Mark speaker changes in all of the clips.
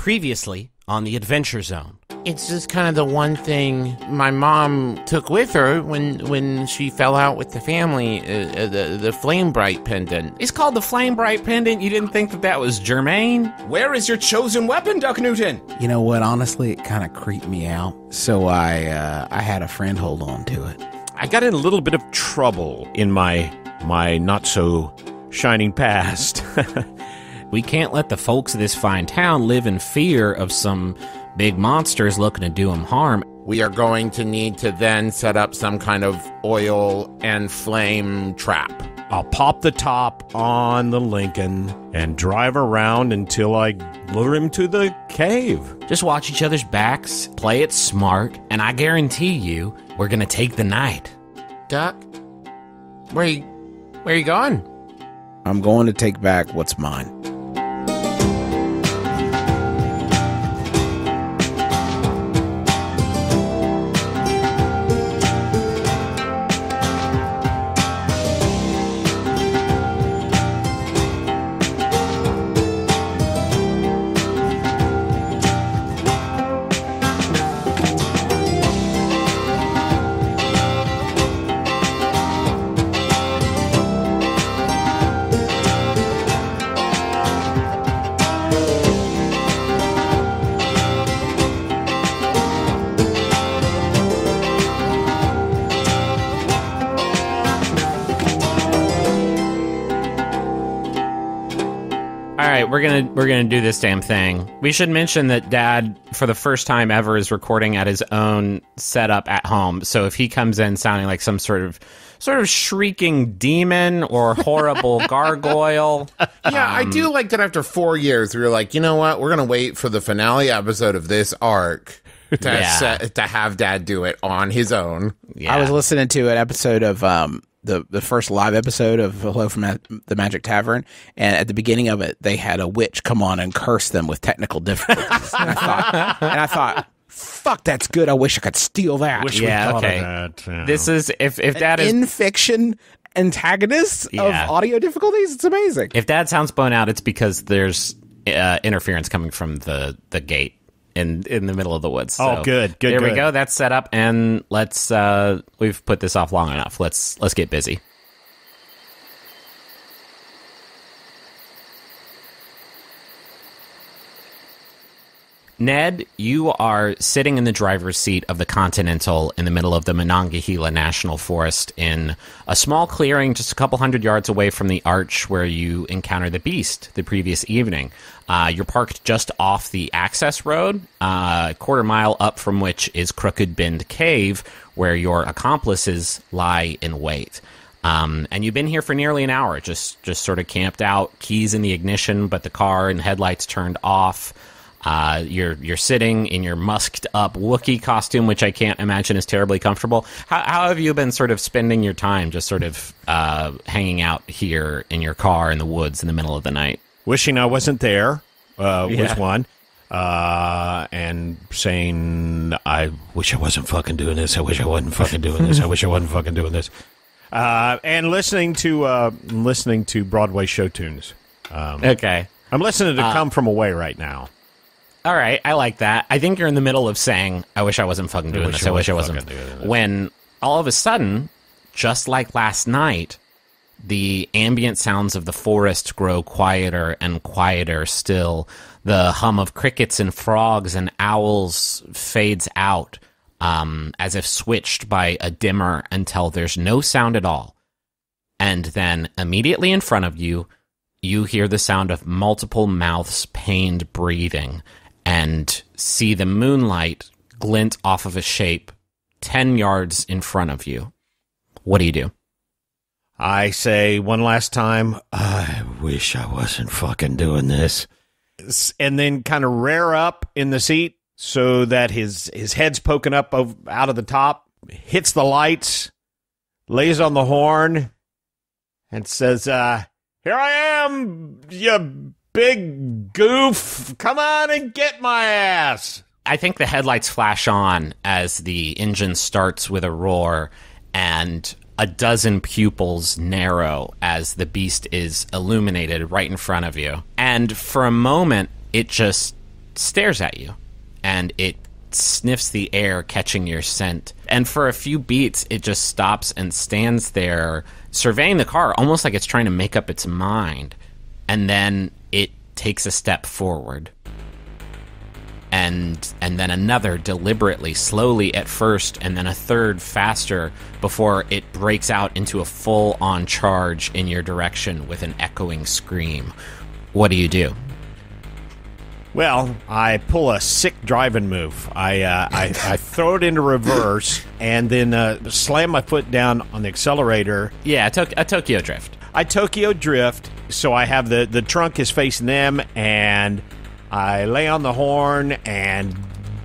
Speaker 1: Previously on the Adventure Zone.
Speaker 2: It's just kind of the one thing my mom took with her when when she fell out with the family. Uh, uh, the the flame bright pendant.
Speaker 1: It's called the Flame Bright Pendant. You didn't think that that was germane?
Speaker 3: Where is your chosen weapon, Duck Newton?
Speaker 4: You know what? Honestly, it kind of creeped me out. So I uh, I had a friend hold on to it.
Speaker 5: I got in a little bit of trouble in my my not so shining past.
Speaker 1: We can't let the folks of this fine town live in fear of some big monsters looking to do them harm.
Speaker 2: We are going to need to then set up some kind of oil and flame trap.
Speaker 5: I'll pop the top on the Lincoln and drive around until I lure him to the cave.
Speaker 1: Just watch each other's backs, play it smart, and I guarantee you, we're gonna take the night.
Speaker 2: Duck, where you where you going?
Speaker 4: I'm going to take back what's mine.
Speaker 1: We're gonna we're gonna do this damn thing. We should mention that Dad, for the first time ever, is recording at his own setup at home. So if he comes in sounding like some sort of sort of shrieking demon or horrible gargoyle,
Speaker 2: Yeah, I do like that. After four years, we were like, you know what? We're gonna wait for the finale episode of this arc to
Speaker 1: Yeah.
Speaker 2: set, to have Dad do it on his own.
Speaker 1: yeah,
Speaker 4: I was listening to an episode of um the the first live episode of Hello from Ma- the Magic Tavern, and at the beginning of it, they had a witch come on and curse them with technical difficulties. and, I thought, and I thought, fuck, that's good. I wish I could steal that.
Speaker 5: Wish
Speaker 1: Yeah,
Speaker 5: thought
Speaker 1: okay.
Speaker 5: that, uh,
Speaker 1: this is if if Dad is
Speaker 4: in fiction antagonists
Speaker 1: Yeah.
Speaker 4: of audio difficulties. It's amazing.
Speaker 1: if that sounds blown out, it's because there's uh, interference coming from the the gate in in the middle of the woods.
Speaker 5: Oh,
Speaker 1: So
Speaker 5: good, good,
Speaker 1: There we go. That's set up, and let's uh, we've put this off long enough. Let's let's get busy. Ned, you are sitting in the driver's seat of the Continental in the middle of the Monongahela National Forest in a small clearing just a couple hundred yards away from the arch where you encountered the beast the previous evening. Uh, you're parked just off the access road, uh, a quarter mile up from which is Crooked Bend Cave, where your accomplices lie in wait. Um, and you've been here for nearly an hour, just just sort of camped out, keys in the ignition, but the car and headlights turned off. Uh, you're you're sitting in your musked up Wookiee costume, which I can't imagine is terribly comfortable. How, how have you been sort of spending your time, just sort of uh, hanging out here in your car in the woods in the middle of the night?
Speaker 5: wishing I wasn't there uh, was one, uh, and saying I wish I wasn't fucking doing this. I wish I wasn't fucking doing this. I wish I wasn't fucking doing this. Uh, and listening to uh, listening to Broadway show tunes. Um,
Speaker 1: Okay.
Speaker 5: I'm listening to "Come From Away" right now.
Speaker 1: All right, I like that. I think you're in the middle of saying, "I wish I wasn't fucking doing
Speaker 5: wish
Speaker 1: this.
Speaker 5: I
Speaker 1: I wish I
Speaker 5: wasn't
Speaker 1: wasn't."
Speaker 5: doing this.
Speaker 1: When all of a sudden, just like last night, the ambient sounds of the forest grow quieter and quieter still. The hum of crickets and frogs and owls fades out, um, as if switched by a dimmer until there's no sound at all. And then immediately in front of you, you hear the sound of multiple mouths pained breathing and see the moonlight glint off of a shape 10 yards in front of you. What do you do?
Speaker 5: I say one last time, I wish I wasn't fucking doing this. And then kind of rear up in the seat so that his his head's poking up out of the top, hits the lights, lays on the horn, and says, uh, Here I am, you big goof. Come on and get my ass.
Speaker 1: I think the headlights flash on as the engine starts with a roar, and a dozen pupils narrow as the beast is illuminated right in front of you. And for a moment, it just stares at you and it sniffs the air, catching your scent. And for a few beats, it just stops and stands there, surveying the car, almost like it's trying to make up its mind. And then it takes a step forward. And and then another deliberately, slowly at first, and then a third faster before it breaks out into a full on charge in your direction with an echoing scream. What do you do?
Speaker 5: Well, I pull a sick driving move. I uh, I, I throw it into reverse and then uh, slam my foot down on the accelerator.
Speaker 1: Yeah, a, Tok- a Tokyo Drift.
Speaker 5: I Tokyo drift, so I have the the trunk is facing them, and I lay on the horn and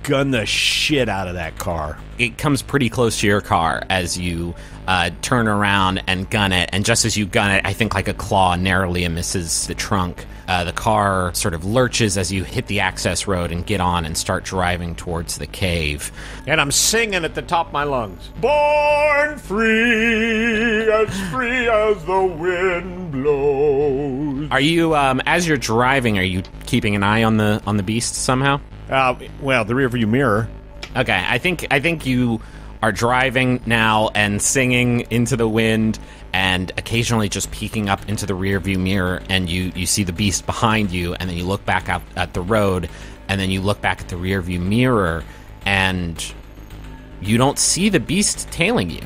Speaker 5: gun the shit out of that car.
Speaker 1: It comes pretty close to your car as you uh, turn around and gun it. And just as you gun it, I think like a claw narrowly misses the trunk. Uh, the car sort of lurches as you hit the access road and get on and start driving towards the cave.
Speaker 5: And I'm singing at the top of my lungs. Born free, as free as the wind blows.
Speaker 1: Are you, um, as you're driving, are you keeping an eye on the on the beast somehow?
Speaker 5: Uh, well, the rearview mirror.
Speaker 1: Okay, I think I think you are driving now and singing into the wind and occasionally just peeking up into the rearview mirror and you you see the beast behind you and then you look back out at the road and then you look back at the rearview mirror and you don't see the beast tailing you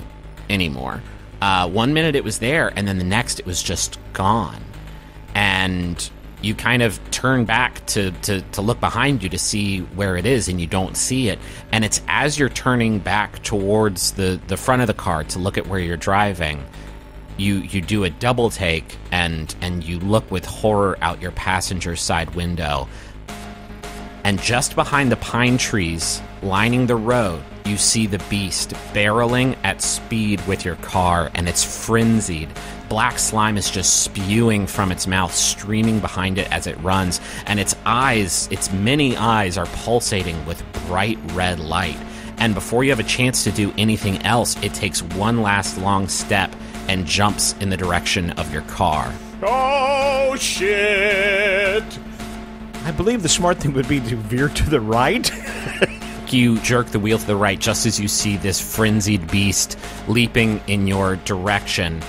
Speaker 1: anymore. Uh, one minute it was there and then the next it was just gone. And you kind of turn back to, to, to look behind you to see where it is and you don't see it. And it's as you're turning back towards the, the front of the car to look at where you're driving you you do a double take and and you look with horror out your passenger side window. And just behind the pine trees lining the road you see the beast barreling at speed with your car and it's frenzied black slime is just spewing from its mouth streaming behind it as it runs and its eyes its many eyes are pulsating with bright red light and before you have a chance to do anything else it takes one last long step and jumps in the direction of your car
Speaker 5: Oh shit! I believe the smart thing would be to veer to the right.
Speaker 1: you jerk the wheel to the right just as you see this frenzied beast leaping in your direction,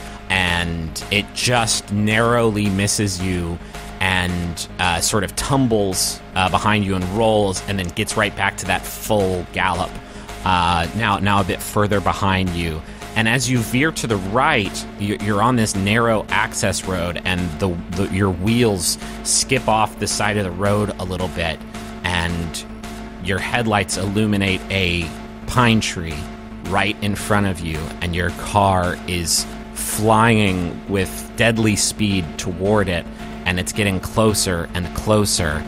Speaker 1: and it just narrowly misses you and uh, sort of tumbles uh, behind you and rolls, and then gets right back to that full gallop. Uh, now, now a bit further behind you. And as you veer to the right, you- you're on this narrow access road, and the, the your wheels skip off the side of the road a little bit, and your headlights illuminate a pine tree right in front of you, and your car is flying with deadly speed toward it, and it's getting closer and closer.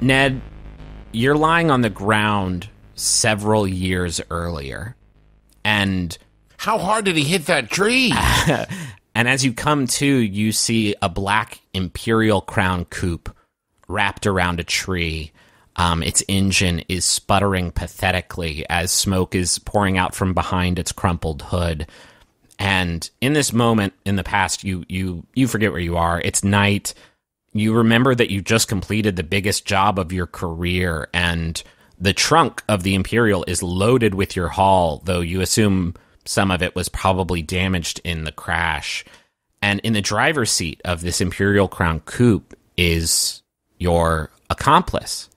Speaker 1: Ned, you're lying on the ground several years earlier, and
Speaker 2: How hard did he hit that tree?
Speaker 1: and as you come to, you see a black Imperial Crown coupe wrapped around a tree. Um, its engine is sputtering pathetically as smoke is pouring out from behind its crumpled hood. And in this moment in the past, you you you forget where you are. It's night. You remember that you just completed the biggest job of your career, and the trunk of the Imperial is loaded with your haul, though you assume some of it was probably damaged in the crash. And in the driver's seat of this Imperial Crown coupe is your accomplice,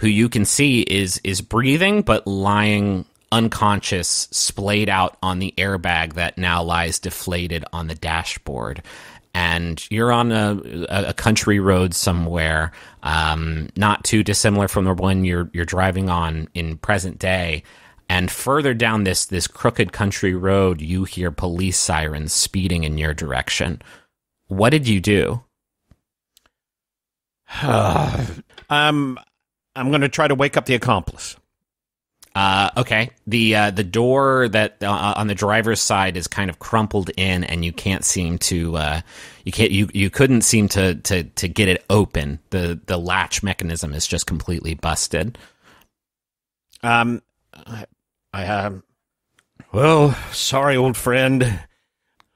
Speaker 1: who you can see is is breathing but lying unconscious, splayed out on the airbag that now lies deflated on the dashboard. And you're on a, a country road somewhere, um, not too dissimilar from the one you're you're driving on in present day. And further down this this crooked country road, you hear police sirens speeding in your direction. What did you do?
Speaker 5: um, I'm going to try to wake up the accomplice.
Speaker 1: Uh, okay. The uh, the door that uh, on the driver's side is kind of crumpled in, and you can't seem to uh, you can't you you couldn't seem to to to get it open. The the latch mechanism is just completely busted.
Speaker 5: Um, I, I um, well, sorry, old friend.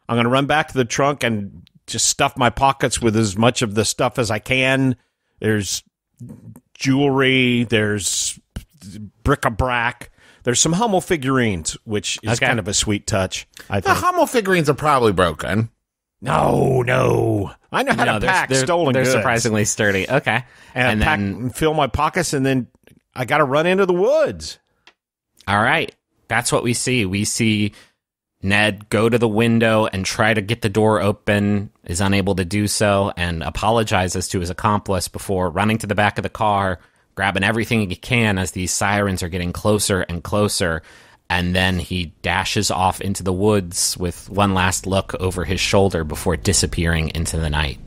Speaker 5: I'm going to run back to the trunk and just stuff my pockets with as much of the stuff as I can. There's jewelry. There's bric-a-brac. There's some Hummel figurines, which is
Speaker 1: Okay.
Speaker 5: kind of a sweet touch. I
Speaker 6: The
Speaker 5: think.
Speaker 6: Hummel figurines are probably broken.
Speaker 5: No, no. I know how
Speaker 1: No,
Speaker 5: to pack
Speaker 1: they're,
Speaker 5: stolen
Speaker 1: they're
Speaker 5: goods.
Speaker 1: surprisingly sturdy. Okay.
Speaker 5: and,
Speaker 1: And
Speaker 5: pack
Speaker 1: then-
Speaker 5: fill my pockets, and then I got to run into the woods.
Speaker 1: All right. That's what we see. We see Ned go to the window and try to get the door open, is unable to do so, and apologizes to his accomplice before running to the back of the car, grabbing everything he can as these sirens are getting closer and closer. And then he dashes off into the woods with one last look over his shoulder before disappearing into the night.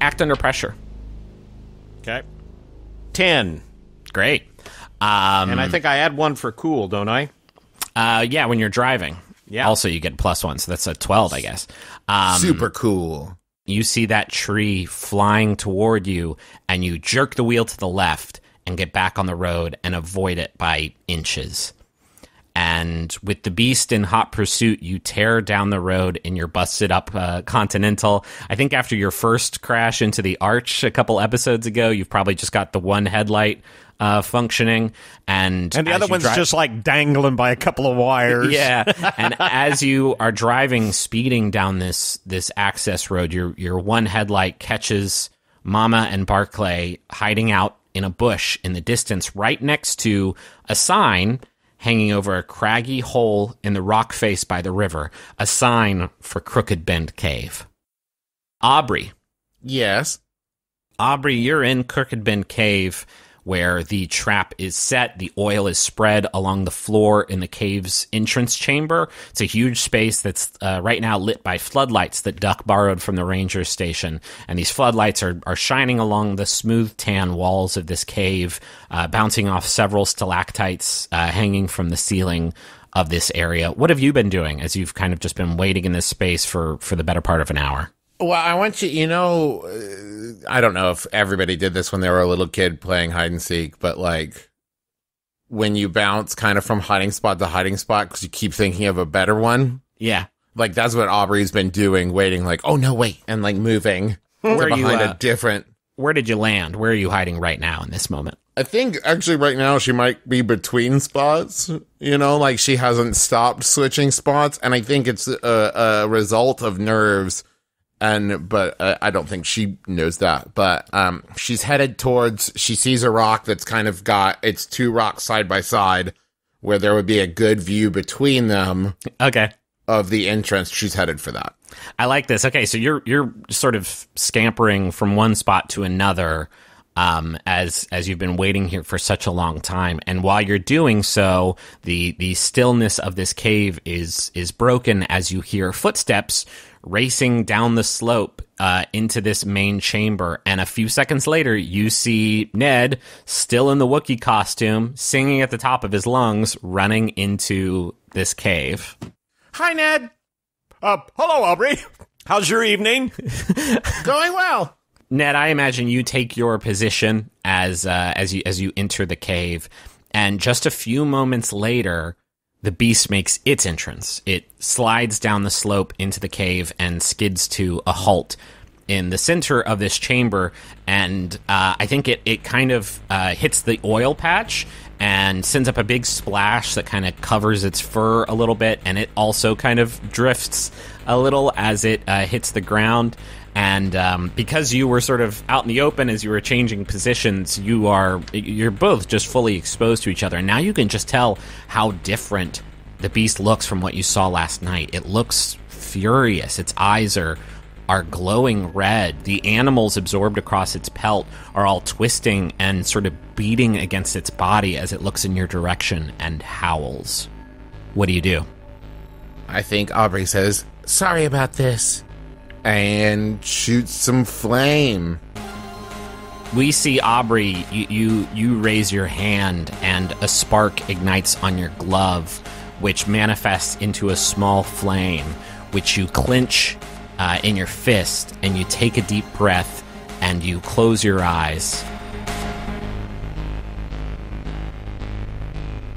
Speaker 1: Act under pressure.
Speaker 5: Okay. 10.
Speaker 1: Great. Um,
Speaker 5: And I think I add one for cool, don't I?
Speaker 1: Uh, yeah, when you're driving.
Speaker 5: Yeah.
Speaker 1: Also, you get plus one, so that's a twelve, I guess. Um,
Speaker 6: Super cool.
Speaker 1: you see that tree flying toward you, and you jerk the wheel to the left and get back on the road and avoid it by inches. And with the beast in hot pursuit, you tear down the road in your busted up uh, Continental. I think after your first crash into the arch a couple episodes ago, you've probably just got the one headlight uh, functioning, and
Speaker 5: And the other one's
Speaker 1: dri-
Speaker 5: just like dangling by a couple of wires.
Speaker 1: yeah, and as you are driving, speeding down this this access road, your your one headlight catches Mama and Barclay hiding out in a bush in the distance, right next to a sign hanging over a craggy hole in the rock face by the river, a sign for Crooked Bend Cave. Aubrey,
Speaker 6: Yes.
Speaker 1: Aubrey, you're in Crooked Bend Cave where the trap is set. The oil is spread along the floor in the cave's entrance chamber. It's a huge space that's uh, right now lit by floodlights that Duck borrowed from the ranger station. And these floodlights are, are shining along the smooth tan walls of this cave, uh, bouncing off several stalactites uh, hanging from the ceiling of this area. What have you been doing as you've kind of just been waiting in this space for, for the better part of an hour?
Speaker 6: Well, I want you, you know, uh, I don't know if everybody did this when they were a little kid playing hide and seek, but like when you bounce kind of from hiding spot to hiding spot because you keep thinking of a better one.
Speaker 1: Yeah.
Speaker 6: Like that's what Aubrey's been doing, waiting, like, oh no, wait, and like moving
Speaker 1: Where are you,
Speaker 6: behind
Speaker 1: uh,
Speaker 6: a different.
Speaker 1: Where did you land? Where are you hiding right now in this moment?
Speaker 6: I think actually right now she might be between spots. You know, like she hasn't stopped switching spots, and I think it's a, a result of nerves. And but uh, I don't think she knows that. But um, she's headed towards. She sees a rock that's kind of got it's two rocks side by side, where there would be a good view between them
Speaker 1: Okay.
Speaker 6: of the entrance. She's headed for that.
Speaker 1: I like this. Okay, so you're you're sort of scampering from one spot to another um, as as you've been waiting here for such a long time, and while you're doing so, the the stillness of this cave is is broken as you hear footsteps racing down the slope uh, into this main chamber, and a few seconds later, you see Ned still in the Wookiee costume, singing at the top of his lungs, running into this cave.
Speaker 6: Hi, Ned.
Speaker 5: Uh, hello, Aubrey. How's your evening?
Speaker 6: Going well.
Speaker 1: Ned, I imagine you take your position as uh, as you as you enter the cave, and just a few moments later, the beast makes its entrance. It slides down the slope into the cave and skids to a halt in the center of this chamber, and uh, I think it it kind of uh, hits the oil patch and sends up a big splash that kind of covers its fur a little bit, and it also kind of drifts a little as it uh, hits the ground. And um, because you were sort of out in the open as you were changing positions, you are you're both just fully exposed to each other. And now you can just tell how different the beast looks from what you saw last night. It looks furious. Its eyes are are glowing red. The animals absorbed across its pelt are all twisting and sort of beating against its body as it looks in your direction and howls. What do you do?
Speaker 6: I think Aubrey says, sorry about this. And shoots some flame.
Speaker 1: We see Aubrey. You, you you raise your hand, and a spark ignites on your glove, which manifests into a small flame, which you clench uh, in your fist, and you take a deep breath, and you close your eyes.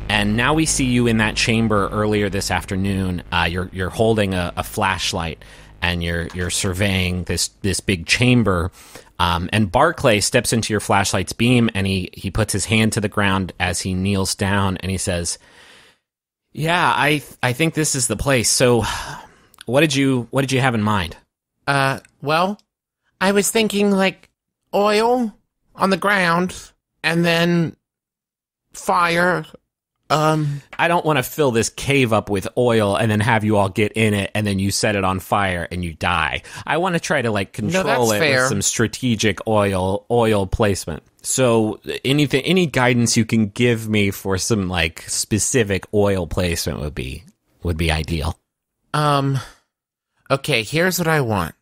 Speaker 1: And now we see you in that chamber earlier this afternoon. Uh, you're you're holding a, a flashlight and you're you're surveying this this big chamber. Um, and Barclay steps into your flashlight's beam and he he puts his hand to the ground as he kneels down and he says, "Yeah, I I think this is the place. So, what did you what did you have in mind?"
Speaker 6: Uh, well, I was thinking like oil on the ground and then fire. Um,
Speaker 1: I don't want to fill this cave up with oil and then have you all get in it and then you set it on fire and you die. I want to try to like control
Speaker 6: that's
Speaker 1: it
Speaker 6: fair.
Speaker 1: with some strategic oil oil placement. So anything any guidance you can give me for some like specific oil placement would be would be ideal.
Speaker 6: um, okay, here's what I want.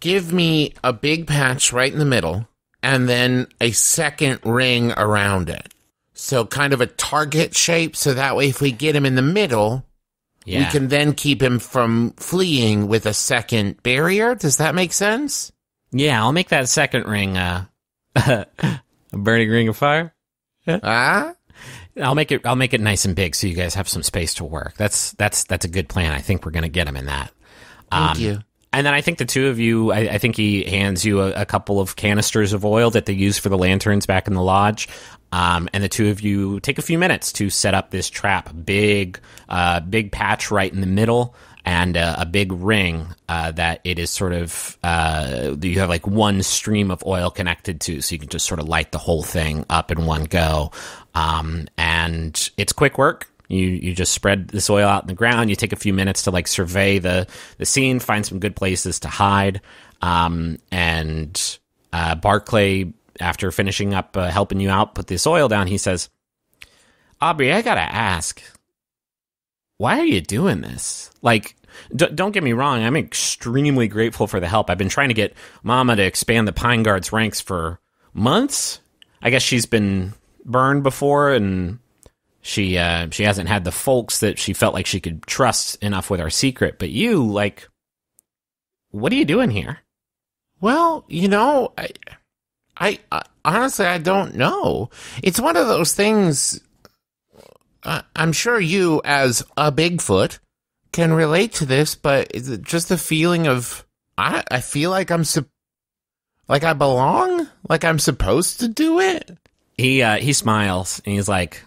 Speaker 6: Give me a big patch right in the middle and then a second ring around it. So kind of a target shape. So that way, if we get him in the middle,
Speaker 1: Yeah.
Speaker 6: we can then keep him from fleeing with a second barrier. Does that make sense?
Speaker 1: yeah, I'll make that second ring uh a burning ring of fire.
Speaker 6: Ah,
Speaker 1: I'll make it. I'll make it nice and big so you guys have some space to work. That's that's that's a good plan. I think we're gonna get him in that.
Speaker 6: thank
Speaker 1: Um,
Speaker 6: you.
Speaker 1: And then I think the two of you, I, I think he hands you a, a couple of canisters of oil that they use for the lanterns back in the lodge. Um, and the two of you take a few minutes to set up this trap. Big, uh, big patch right in the middle, and uh, a big ring uh, that it is sort of uh, you have like one stream of oil connected to, so you can just sort of light the whole thing up in one go. Um, and it's quick work. You you just spread the soil out in the ground. You take a few minutes to like survey the the scene, find some good places to hide. Um, and uh, Barclay, after finishing up uh, helping you out, put the soil down. He says, "Aubrey, I gotta ask, why are you doing this? Like." D- don't get me wrong. I'm extremely grateful for the help. I've been trying to get Mama to expand the Pine Guard's ranks for months. I guess she's been burned before, and she uh, she hasn't had the folks that she felt like she could trust enough with our secret. But you, like, what are you doing here?
Speaker 6: Well, you know, I, I, I honestly, I don't know. It's one of those things. Uh, I'm sure you, as a Bigfoot, can relate to this, but is it just the feeling of I, I feel like I'm like I belong, like I'm supposed to do it.
Speaker 1: He uh, he smiles and he's like,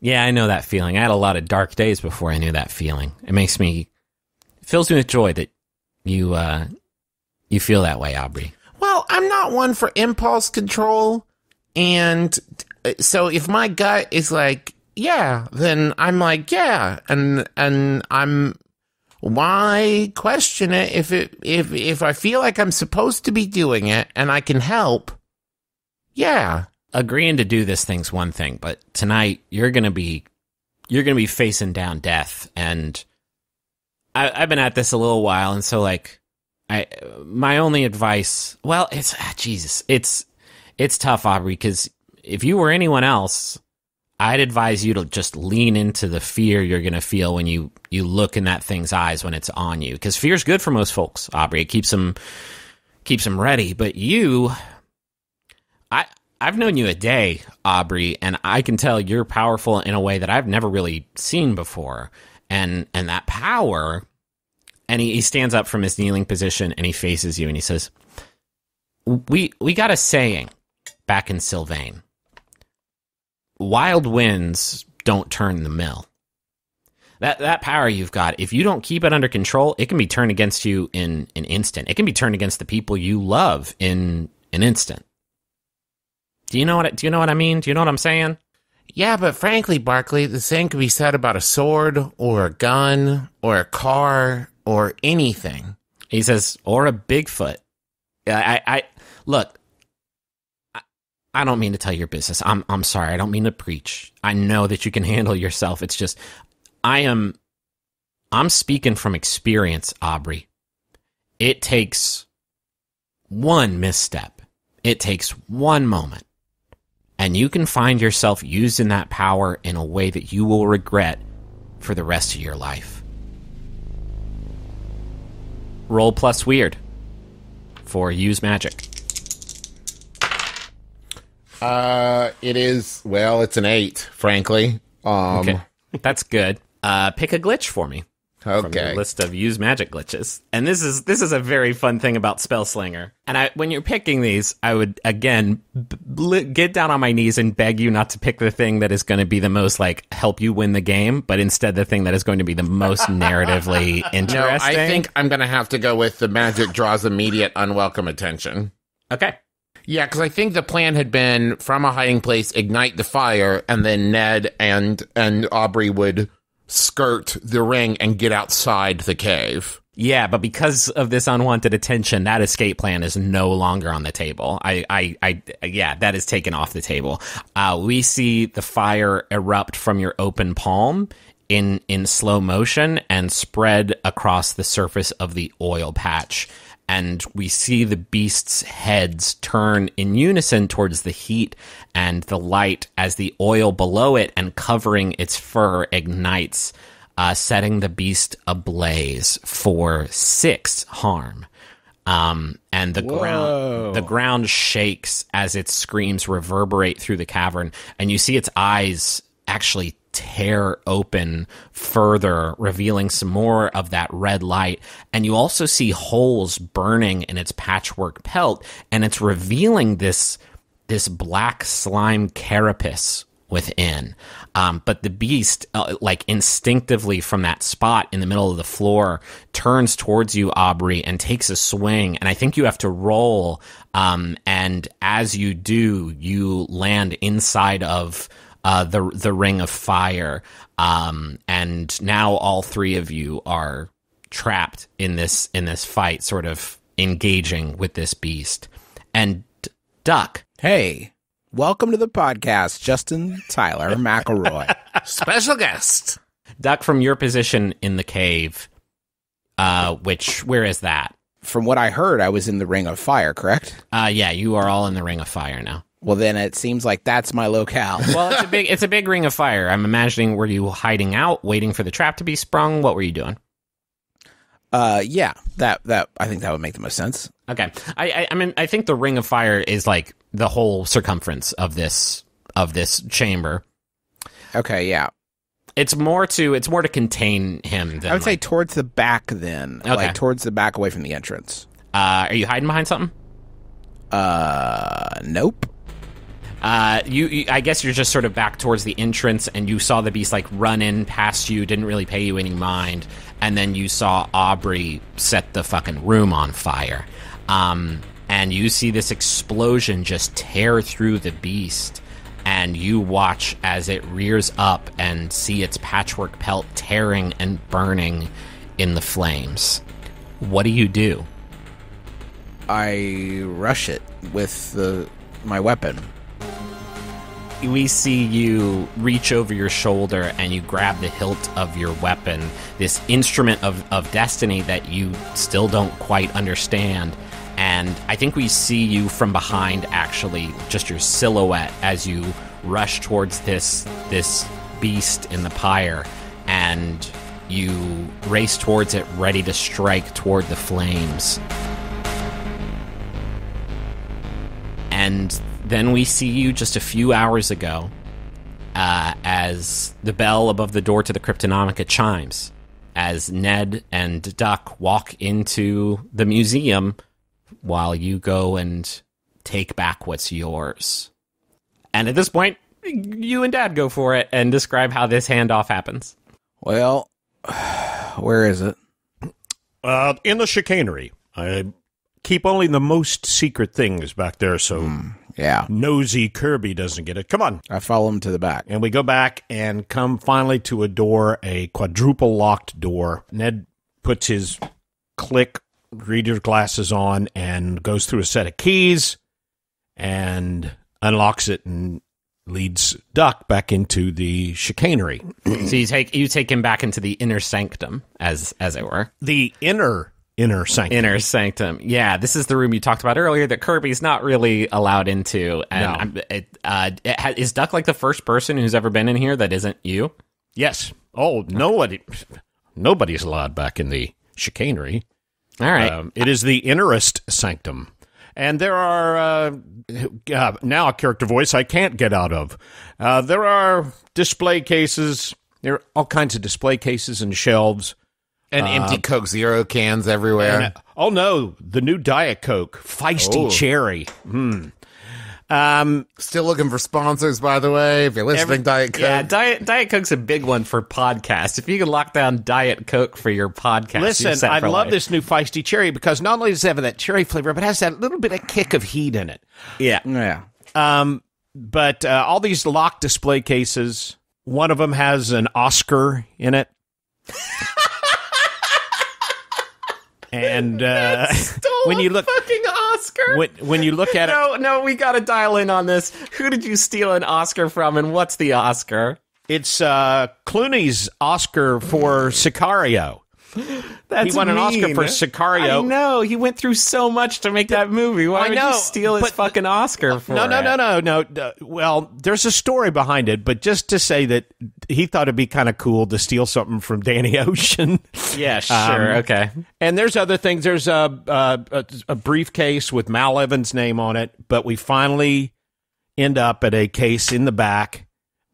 Speaker 1: "Yeah, I know that feeling. I had a lot of dark days before I knew that feeling. It makes me fills me with joy that you uh, you feel that way, Aubrey."
Speaker 6: Well, I'm not one for impulse control. And uh, so if my gut is like, yeah, then I'm like, yeah. And, and I'm, why question it if it, if, if I feel like I'm supposed to be doing it and I can help? Yeah.
Speaker 1: Agreeing to do this thing's one thing, but tonight you're gonna be you're gonna be facing down death, and I, I've been at this a little while, and so like I my only advice, well, it's ah, Jesus, it's it's tough, Aubrey, because if you were anyone else, I'd advise you to just lean into the fear you're gonna feel when you you look in that thing's eyes when it's on you, because fear's good for most folks, Aubrey. It keeps them keeps them ready, but you I I've known you a day, Aubrey, and I can tell you're powerful in a way that I've never really seen before. And and that power and he, he stands up from his kneeling position and he faces you and he says, We we got a saying back in Sylvain. Wild winds don't turn the mill. That that power you've got, if you don't keep it under control, it can be turned against you in an instant. It can be turned against the people you love in an instant. Do you know what? Do you know what I mean? Do you know what I'm saying?
Speaker 6: Yeah, but frankly, Barclay, the same could be said about a sword or a gun or a car or anything.
Speaker 1: He says, or a Bigfoot. I, I, I look. I, I don't mean to tell your business. I'm, I'm sorry. I don't mean to preach. I know that you can handle yourself. It's just, I am, I'm speaking from experience, Aubrey. It takes one misstep. It takes one moment. And you can find yourself using that power in a way that you will regret for the rest of your life. Roll plus weird for use magic.
Speaker 7: Uh, it is well, it's an eight, frankly.
Speaker 6: Um,
Speaker 1: Okay, that's good. Uh, pick a glitch for me from
Speaker 6: okay.
Speaker 1: your list of use magic glitches. And this is this is a very fun thing about Spellslinger. And I, when you're picking these, I would again get down on my knees and beg you not to pick the thing that is going to be the most like help you win the game, but instead the thing that is going to be the most narratively interesting. No.
Speaker 6: I think I'm gonna have to go with the magic draws immediate unwelcome attention.
Speaker 1: Okay.
Speaker 6: Yeah, because I think the plan had been from a hiding place, ignite the fire, and then Ned and and Aubrey would skirt the ring and get outside the cave.
Speaker 1: Yeah, but because of this unwanted attention, that escape plan is no longer on the table. I, I, I yeah, that is taken off the table. Uh, we see the fire erupt from your open palm in in slow motion and spread across the surface of the oil patch. And we see the beast's heads turn in unison towards the heat and the light as the oil below it and covering its fur ignites uh, setting the beast ablaze for six harm. Um, and the ground, the ground shakes as its screams reverberate through the cavern, and you see its eyes actually tear open further, revealing some more of that red light. And you also see holes burning in its patchwork pelt, and it's revealing this this black slime carapace within. Um, but the beast, uh, like instinctively from that spot in the middle of the floor, turns towards you, Aubrey, and takes a swing. And I think you have to roll. Um, and as you do, you land inside of uh, the the ring of fire. Um, and now all three of you are trapped in this in this fight, sort of engaging with this beast. And Duck,
Speaker 4: Hey, welcome to the podcast, Justin Tyler McElroy.
Speaker 6: Special guest.
Speaker 1: Duck, from your position in the cave, uh, which where is that?
Speaker 4: From what I heard, I was in the Ring of Fire, correct?
Speaker 1: Uh, yeah, you are all in the ring of fire now.
Speaker 4: Well, then it seems like that's my locale.
Speaker 1: Well, it's a big, it's a big ring of fire. I'm imagining, were you hiding out, waiting for the trap to be sprung? What were you doing?
Speaker 4: Uh, yeah, that that I think that would make the most sense.
Speaker 1: Okay, I, I, I mean, I think the ring of fire is like the whole circumference of this of this chamber.
Speaker 4: Okay, yeah,
Speaker 1: It's more to, it's more to contain him. Than
Speaker 4: I would say
Speaker 1: like-
Speaker 4: towards the back then,
Speaker 1: Okay.
Speaker 4: like towards the back, away from the entrance.
Speaker 1: uh, are you hiding behind something?
Speaker 4: Uh, nope.
Speaker 1: Uh, you, you, I guess you're just sort of back towards the entrance, and you saw the beast like run in past you, didn't really pay you any mind, and then you saw Aubrey set the fucking room on fire. Um, and you see this explosion just tear through the beast, and you watch as it rears up and see its patchwork pelt tearing and burning in the flames. What do you do?
Speaker 4: I rush it with the my weapon.
Speaker 1: We see you reach over your shoulder and you grab the hilt of your weapon, this instrument of, of destiny that you still don't quite understand. And I think we see you from behind, actually, just your silhouette as you rush towards this this beast in the pyre, and you race towards it, ready to strike toward the flames. And then we see you just a few hours ago uh, as the bell above the door to the Cryptonomica chimes, as Ned and Duck walk into the museum while you go and take back what's yours. And at this point, you and Dad go for it and describe how this handoff happens.
Speaker 4: Well, where is it?
Speaker 5: Uh, in the chicanery. I keep only the most secret things back there so
Speaker 4: Yeah,
Speaker 5: nosy Kirby doesn't get it. Come on.
Speaker 4: I follow him to the back.
Speaker 5: And we go back and come finally to a door, a quadruple locked door. Ned puts his click reader glasses on and goes through a set of keys and unlocks it and leads Duck back into the chicanery.
Speaker 1: so you take you take him back into the inner sanctum, as as it were.
Speaker 5: The inner inner sanctum.
Speaker 1: Inner sanctum. Yeah, this is the room you talked about earlier that Kirby's not really allowed into. And
Speaker 5: No.
Speaker 1: It, uh, it ha- is Duck like the first person who's ever been in here that isn't you?
Speaker 5: Yes. Oh, nobody nobody's allowed back in the chicanery.
Speaker 1: All right.
Speaker 5: Um, it is the innerest sanctum. And there are uh, uh, now a character voice I can't get out of. Uh, there are display cases. There are all kinds of display cases and shelves.
Speaker 6: And empty Coke Zero cans everywhere.
Speaker 5: And, uh, oh no, the new Diet Coke, feisty
Speaker 6: Oh.
Speaker 5: cherry. Hmm. Um,
Speaker 6: Still looking for sponsors, by the way. If you're listening,
Speaker 1: Every-
Speaker 6: Diet Coke.
Speaker 1: Yeah, Diet Diet Coke's a big one for podcasts. If you can lock down Diet Coke for your podcast,
Speaker 5: listen, I love
Speaker 1: life.
Speaker 5: this new feisty cherry because not only does it have that cherry flavor, but it has that little bit of kick of heat in it.
Speaker 1: Yeah,
Speaker 4: Yeah.
Speaker 5: Um, but uh, all these locked display cases, one of them has an Oscar in it. and uh, when you look
Speaker 1: fucking Oscar.
Speaker 5: when, when you look at it,
Speaker 1: no, no, we got to dial in on this. Who did you steal an Oscar from, and what's the Oscar?
Speaker 5: it's uh, Clooney's Oscar for Sicario.
Speaker 1: That's
Speaker 5: he won an Oscar for Sicario.
Speaker 1: I know he went through so much to make that movie. Why
Speaker 5: I
Speaker 1: would
Speaker 5: know,
Speaker 1: you steal his
Speaker 5: but-
Speaker 1: fucking Oscar for
Speaker 5: No, no,
Speaker 1: it?
Speaker 5: no, no, no. Uh, well, there's a story behind it, but just to say that he thought it'd be kind of cool to steal something from Danny Ocean.
Speaker 1: Yeah, sure,
Speaker 5: Um,
Speaker 1: okay.
Speaker 5: And there's other things. There's a, a a a briefcase with Mal Evans' name on it, but we finally end up at a case in the back.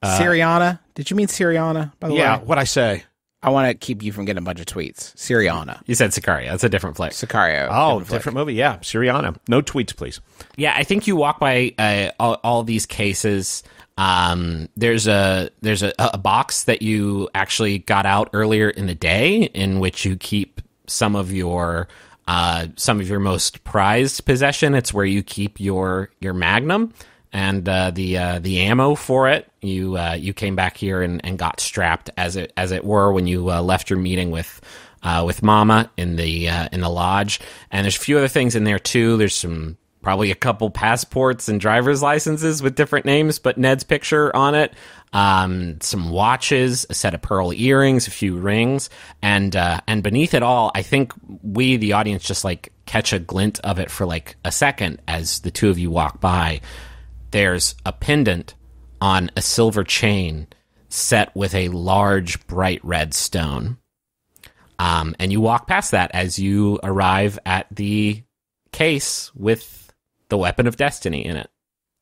Speaker 4: Syriana? Did you mean Syriana, by the
Speaker 5: yeah,
Speaker 4: way?
Speaker 5: what I say?
Speaker 4: I want to keep you from getting a bunch of tweets. Syriana.
Speaker 1: You said Sicario. That's a different flick.
Speaker 4: Sicario.
Speaker 5: Oh,
Speaker 4: flick.
Speaker 5: different movie. Yeah, Syriana. No tweets, please.
Speaker 1: Yeah, I think you walk by uh, all, all these cases. Um, there's a there's a, a box that you actually got out earlier in the day, in which you keep some of your uh, some of your most prized possession. It's where you keep your your Magnum and uh, the uh, the ammo for it. You uh, you came back here and, and got strapped as it as it were when you uh, left your meeting with uh, with Mama in the uh, in the lodge. And there's a few other things in there too. There's some probably a couple passports and driver's licenses with different names, but Ned's picture on it. Um, some watches, a set of pearl earrings, a few rings, and uh, and beneath it all, I think we, the audience, just like catch a glint of it for like a second as the two of you walk by. There's a pendant on a silver chain set with a large, bright red stone. Um, and you walk past that as you arrive at the case with the weapon of destiny in it.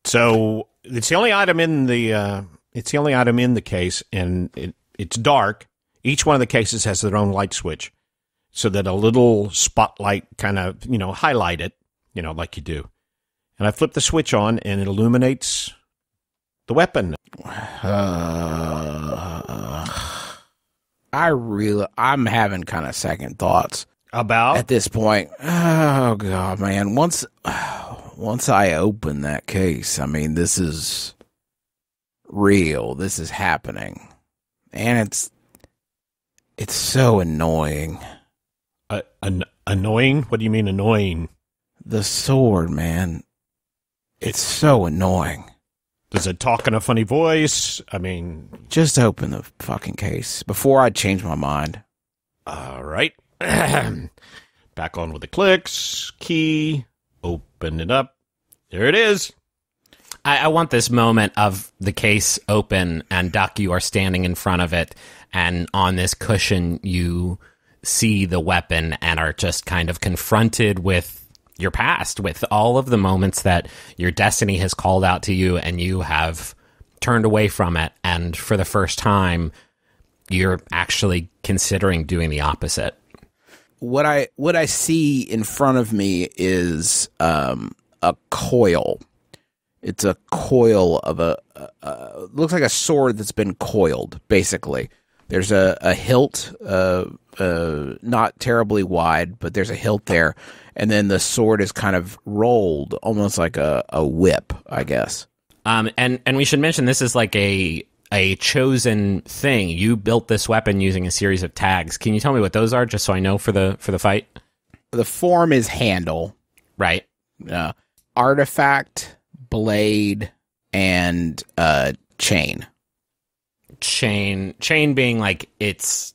Speaker 5: So it's the only item in the uh, it's the only item in the case, and it, it's dark. Each one of the cases has their own light switch, so that a little spotlight kind of you know highlight it, you know, like you do. And I flip the switch on, and it illuminates the weapon.
Speaker 4: Uh, I really, I'm having kind of second thoughts
Speaker 5: About
Speaker 4: at this point. Oh god, man! Once, once I open that case, I mean, this is real. This is happening, and it's it's so annoying.
Speaker 5: uh, an- annoying. What do you mean annoying?
Speaker 4: The sword, man. It's so annoying.
Speaker 5: Does it talk in a funny voice? I mean,
Speaker 4: Just open the fucking case before I change my mind.
Speaker 5: All right. Back on with the clicks. Key. Open it up. There it is.
Speaker 1: I, I want this moment of the case open and Duck, you are standing in front of it, and on this cushion, you see the weapon and are just kind of confronted with your past, with all of the moments that your destiny has called out to you and you have turned away from it. And for the first time, you're actually considering doing the opposite.
Speaker 4: what I what I see in front of me is um, a coil. It's a coil of a looks like a sword that's been coiled. Basically, there's a a hilt, uh, uh, not terribly wide, but there's a hilt there, and then the sword is kind of rolled, almost like a a whip, I guess.
Speaker 1: Um, and and we should mention this is like a a chosen thing. You built this weapon using a series of tags. Can you tell me what those are, just so I know for the for the fight?
Speaker 4: The form is handle,
Speaker 1: Right.
Speaker 4: uh, artifact, blade, and uh, chain.
Speaker 1: Chain chain being like it's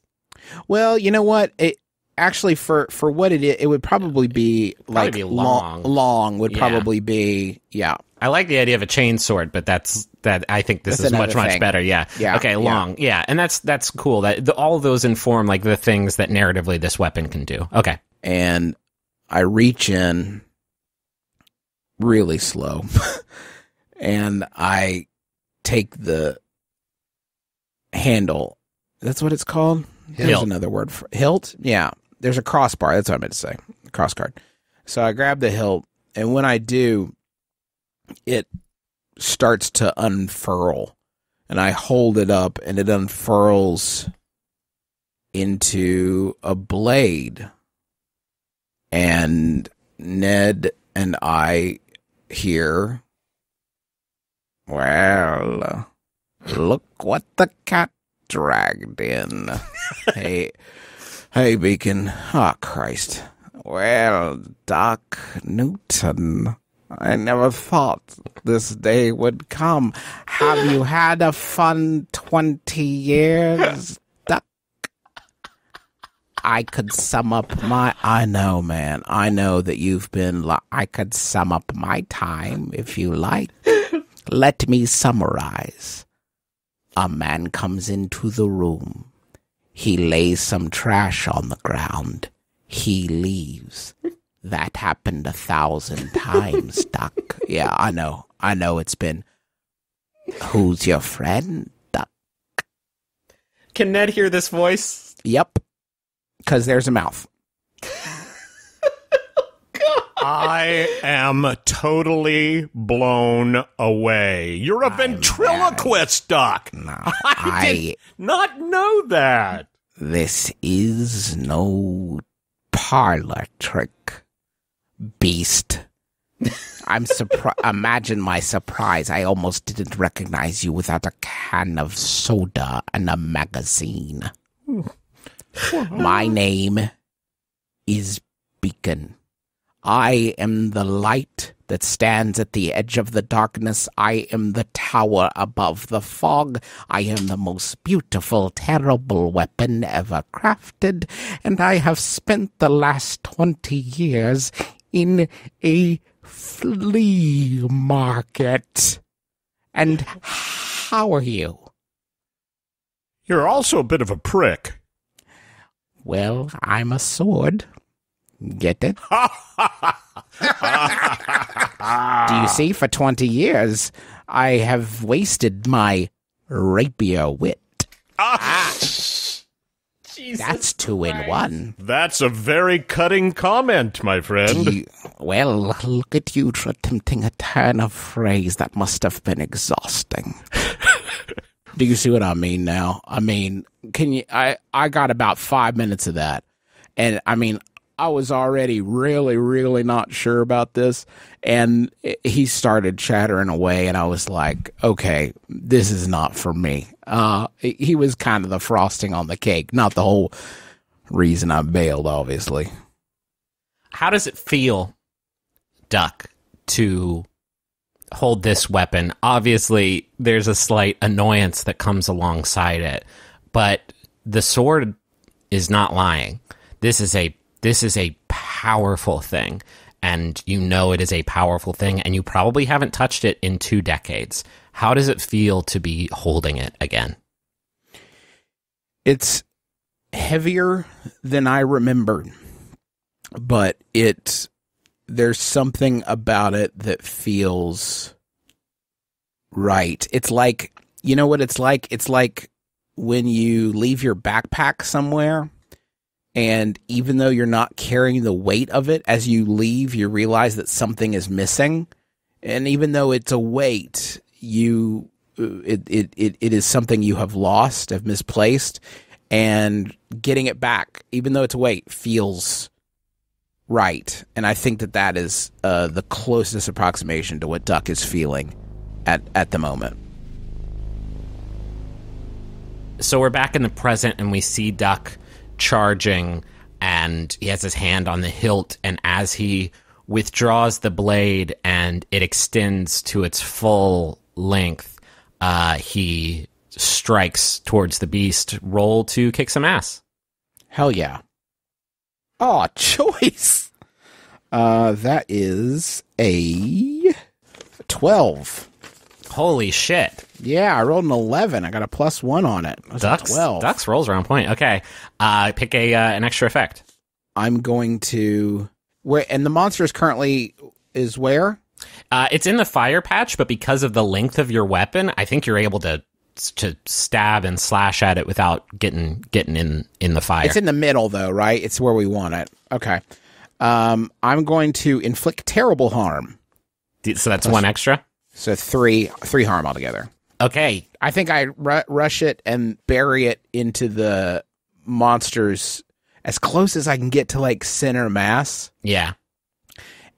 Speaker 4: Well, you know what? It actually for for what it is, it would probably be like
Speaker 1: be
Speaker 4: long.
Speaker 1: long.
Speaker 4: Long would
Speaker 1: Yeah.
Speaker 4: probably be yeah.
Speaker 1: I like the idea of a chain sword, but that's that I think this
Speaker 4: That's
Speaker 1: is much
Speaker 4: another
Speaker 1: much better. Yeah.
Speaker 4: Yeah,
Speaker 1: Okay. Long. Yeah. And that's that's cool. That the, all of those inform like the things that narratively this weapon can do. Okay.
Speaker 4: And I reach in really slow. and I take the handle. That's what it's called? There's
Speaker 1: Hilt.
Speaker 4: another word for hilt. Yeah. There's a crossbar. That's what I meant to say. Cross guard. So I grab the hilt, and when I do, it starts to unfurl. And I hold it up, and it unfurls into a blade. And Ned and I hear, well, look what the cat dragged in. hey, hey, Beacon. Oh, Christ. Well, Duck Newton, I never thought this day would come. Have you had a fun 20 years, Duck? I could sum up my. I know, man. I know that you've been. I could sum up my time if you like. Let me summarize. A man comes into the room. He lays some trash on the ground. He leaves. That happened a thousand times, Duck. Yeah, I know. I know it's been. Who's your friend, Duck?
Speaker 1: Can Ned hear this voice?
Speaker 4: Yep. Because there's a mouth.
Speaker 5: I am totally blown away. You're a ventriloquist, Duck.
Speaker 4: No,
Speaker 5: I did not know that.
Speaker 4: This is no parlor trick, beast. I'm surprised. Imagine my surprise. I almost didn't recognize you without a can of soda and a magazine. my name is Beacon. I am the light that stands at the edge of the darkness. I am the tower above the fog. I am the most beautiful, terrible weapon ever crafted, and I have spent the last twenty years in a flea market. And how are you?
Speaker 5: You're also a bit of a prick.
Speaker 4: Well, I'm a sword. Get it? Do you see? For 20 years, I have wasted my rapier wit. That's two in one.
Speaker 5: That's a very cutting comment, my friend.
Speaker 4: You- well, look at you attempting a turn of phrase. That must have been exhausting. Do you see what I mean now? I mean, can you? I I got about five minutes of that, and I mean, I was already really, really not sure about this, and he started chattering away, and I was like, okay, this is not for me. Uh, he was kind of the frosting on the cake, not the whole reason I bailed, obviously.
Speaker 1: How does it feel, Duck, to hold this weapon? Obviously, there's a slight annoyance that comes alongside it, but the sword is not lying. This is a this is a powerful thing, and you know it is a powerful thing, and you probably haven't touched it in two decades. How does it feel to be holding it again?
Speaker 4: it's heavier than I remembered, but it there's something about it that feels right. It's like you know what it's like? It's like when you leave your backpack somewhere and even though you're not carrying the weight of it as you leave, you realize that something is missing. And even though it's a weight, you it, it, it, it is something you have lost, have misplaced, and getting it back, even though it's a weight, feels right. And I think that that is uh, the closest approximation to what Duck is feeling at, at the moment.
Speaker 1: so we're back in the present and we see Duck charging and he has his hand on the hilt and as he withdraws the blade and it extends to its full length uh, he strikes towards the beast roll to kick some ass
Speaker 4: Hell yeah. Oh, choice. Uh, that is a 12.
Speaker 1: Holy shit
Speaker 4: Yeah, I rolled an 11. I got a plus one on it. That's
Speaker 1: Ducks,
Speaker 4: 12.
Speaker 1: Ducks rolls around point okay uh, pick a uh, an extra effect
Speaker 4: I'm going to where and the monster is currently is where?
Speaker 1: Uh, it's in the fire patch, but because of the length of your weapon, I think you're able to to stab and slash at it without getting getting in in the fire.
Speaker 4: It's in the middle, though, right? It's where we want it. Okay. Um, I'm going to inflict terrible harm.
Speaker 1: so that's one extra.
Speaker 4: So three, three harm altogether.
Speaker 1: Okay,
Speaker 4: I think I ru- rush it and bury it into the monsters as close as I can get to like center mass.
Speaker 1: yeah.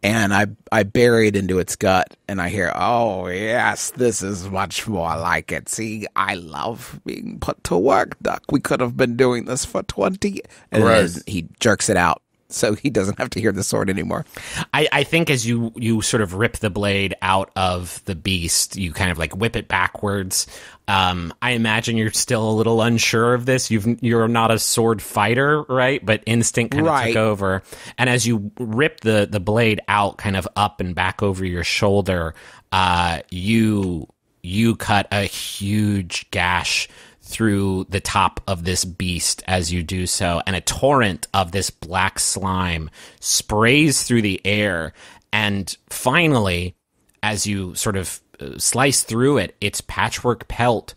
Speaker 4: and I I bury it into its gut, and I hear, "Oh yes, this is much more like it." See, I love being put to work, Duck. We could have been doing this for twenty. And then he jerks it out, so he doesn't have to hear the sword anymore.
Speaker 1: I, I think as you you sort of rip the blade out of the beast, you kind of like whip it backwards. Um, I imagine you're still a little unsure of this. You've you're not a sword fighter, right? But instinct kind of
Speaker 4: Right.
Speaker 1: took over. And as you rip the the blade out, kind of up and back over your shoulder, uh, you you cut a huge gash through the top of this beast as you do so, and a torrent of this black slime sprays through the air. And finally, as you sort of uh, slice through it, its patchwork pelt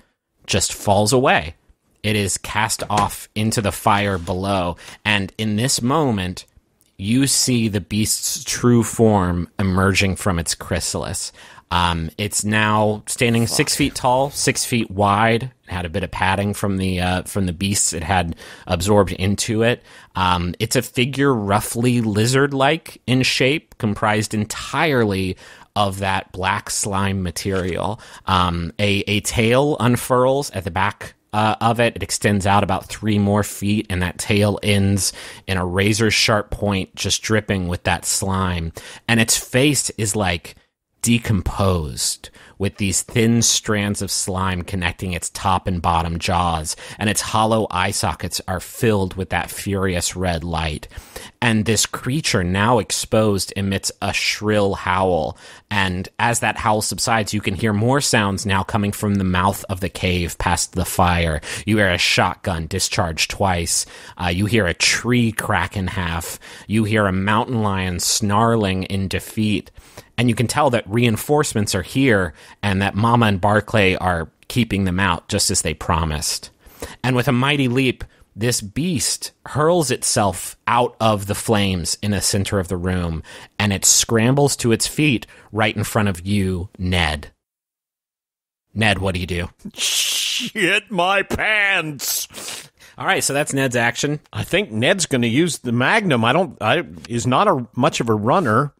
Speaker 1: just falls away. It is cast off into the fire below. And in this moment, you see the beast's true form emerging from its chrysalis. Um, it's now standing six feet tall, six feet wide. It had a bit of padding from the uh, from the beasts it had absorbed into it. Um, it's a figure roughly lizard-like in shape, comprised entirely of that black slime material. Um, a a tail unfurls at the back uh, of it. It extends out about three more feet, and that tail ends in a razor sharp point, just dripping with that slime. And its face is like decomposed with these thin strands of slime connecting its top and bottom jaws, and its hollow eye sockets are filled with that furious red light. And this creature, now exposed, emits a shrill howl. And as that howl subsides, you can hear more sounds now coming from the mouth of the cave past the fire. You hear a shotgun discharge twice. Uh, you hear a tree crack in half. You hear a mountain lion snarling in defeat and you can tell that reinforcements are here and that Mama and Barclay are keeping them out just as they promised. And with a mighty leap, this beast hurls itself out of the flames in the center of the room and it scrambles to its feet right in front of you, Ned. Ned, what do you do?
Speaker 5: Shit my pants.
Speaker 1: All right, so that's Ned's action.
Speaker 5: I think Ned's going to use the Magnum. I don't. I is not a much of a runner.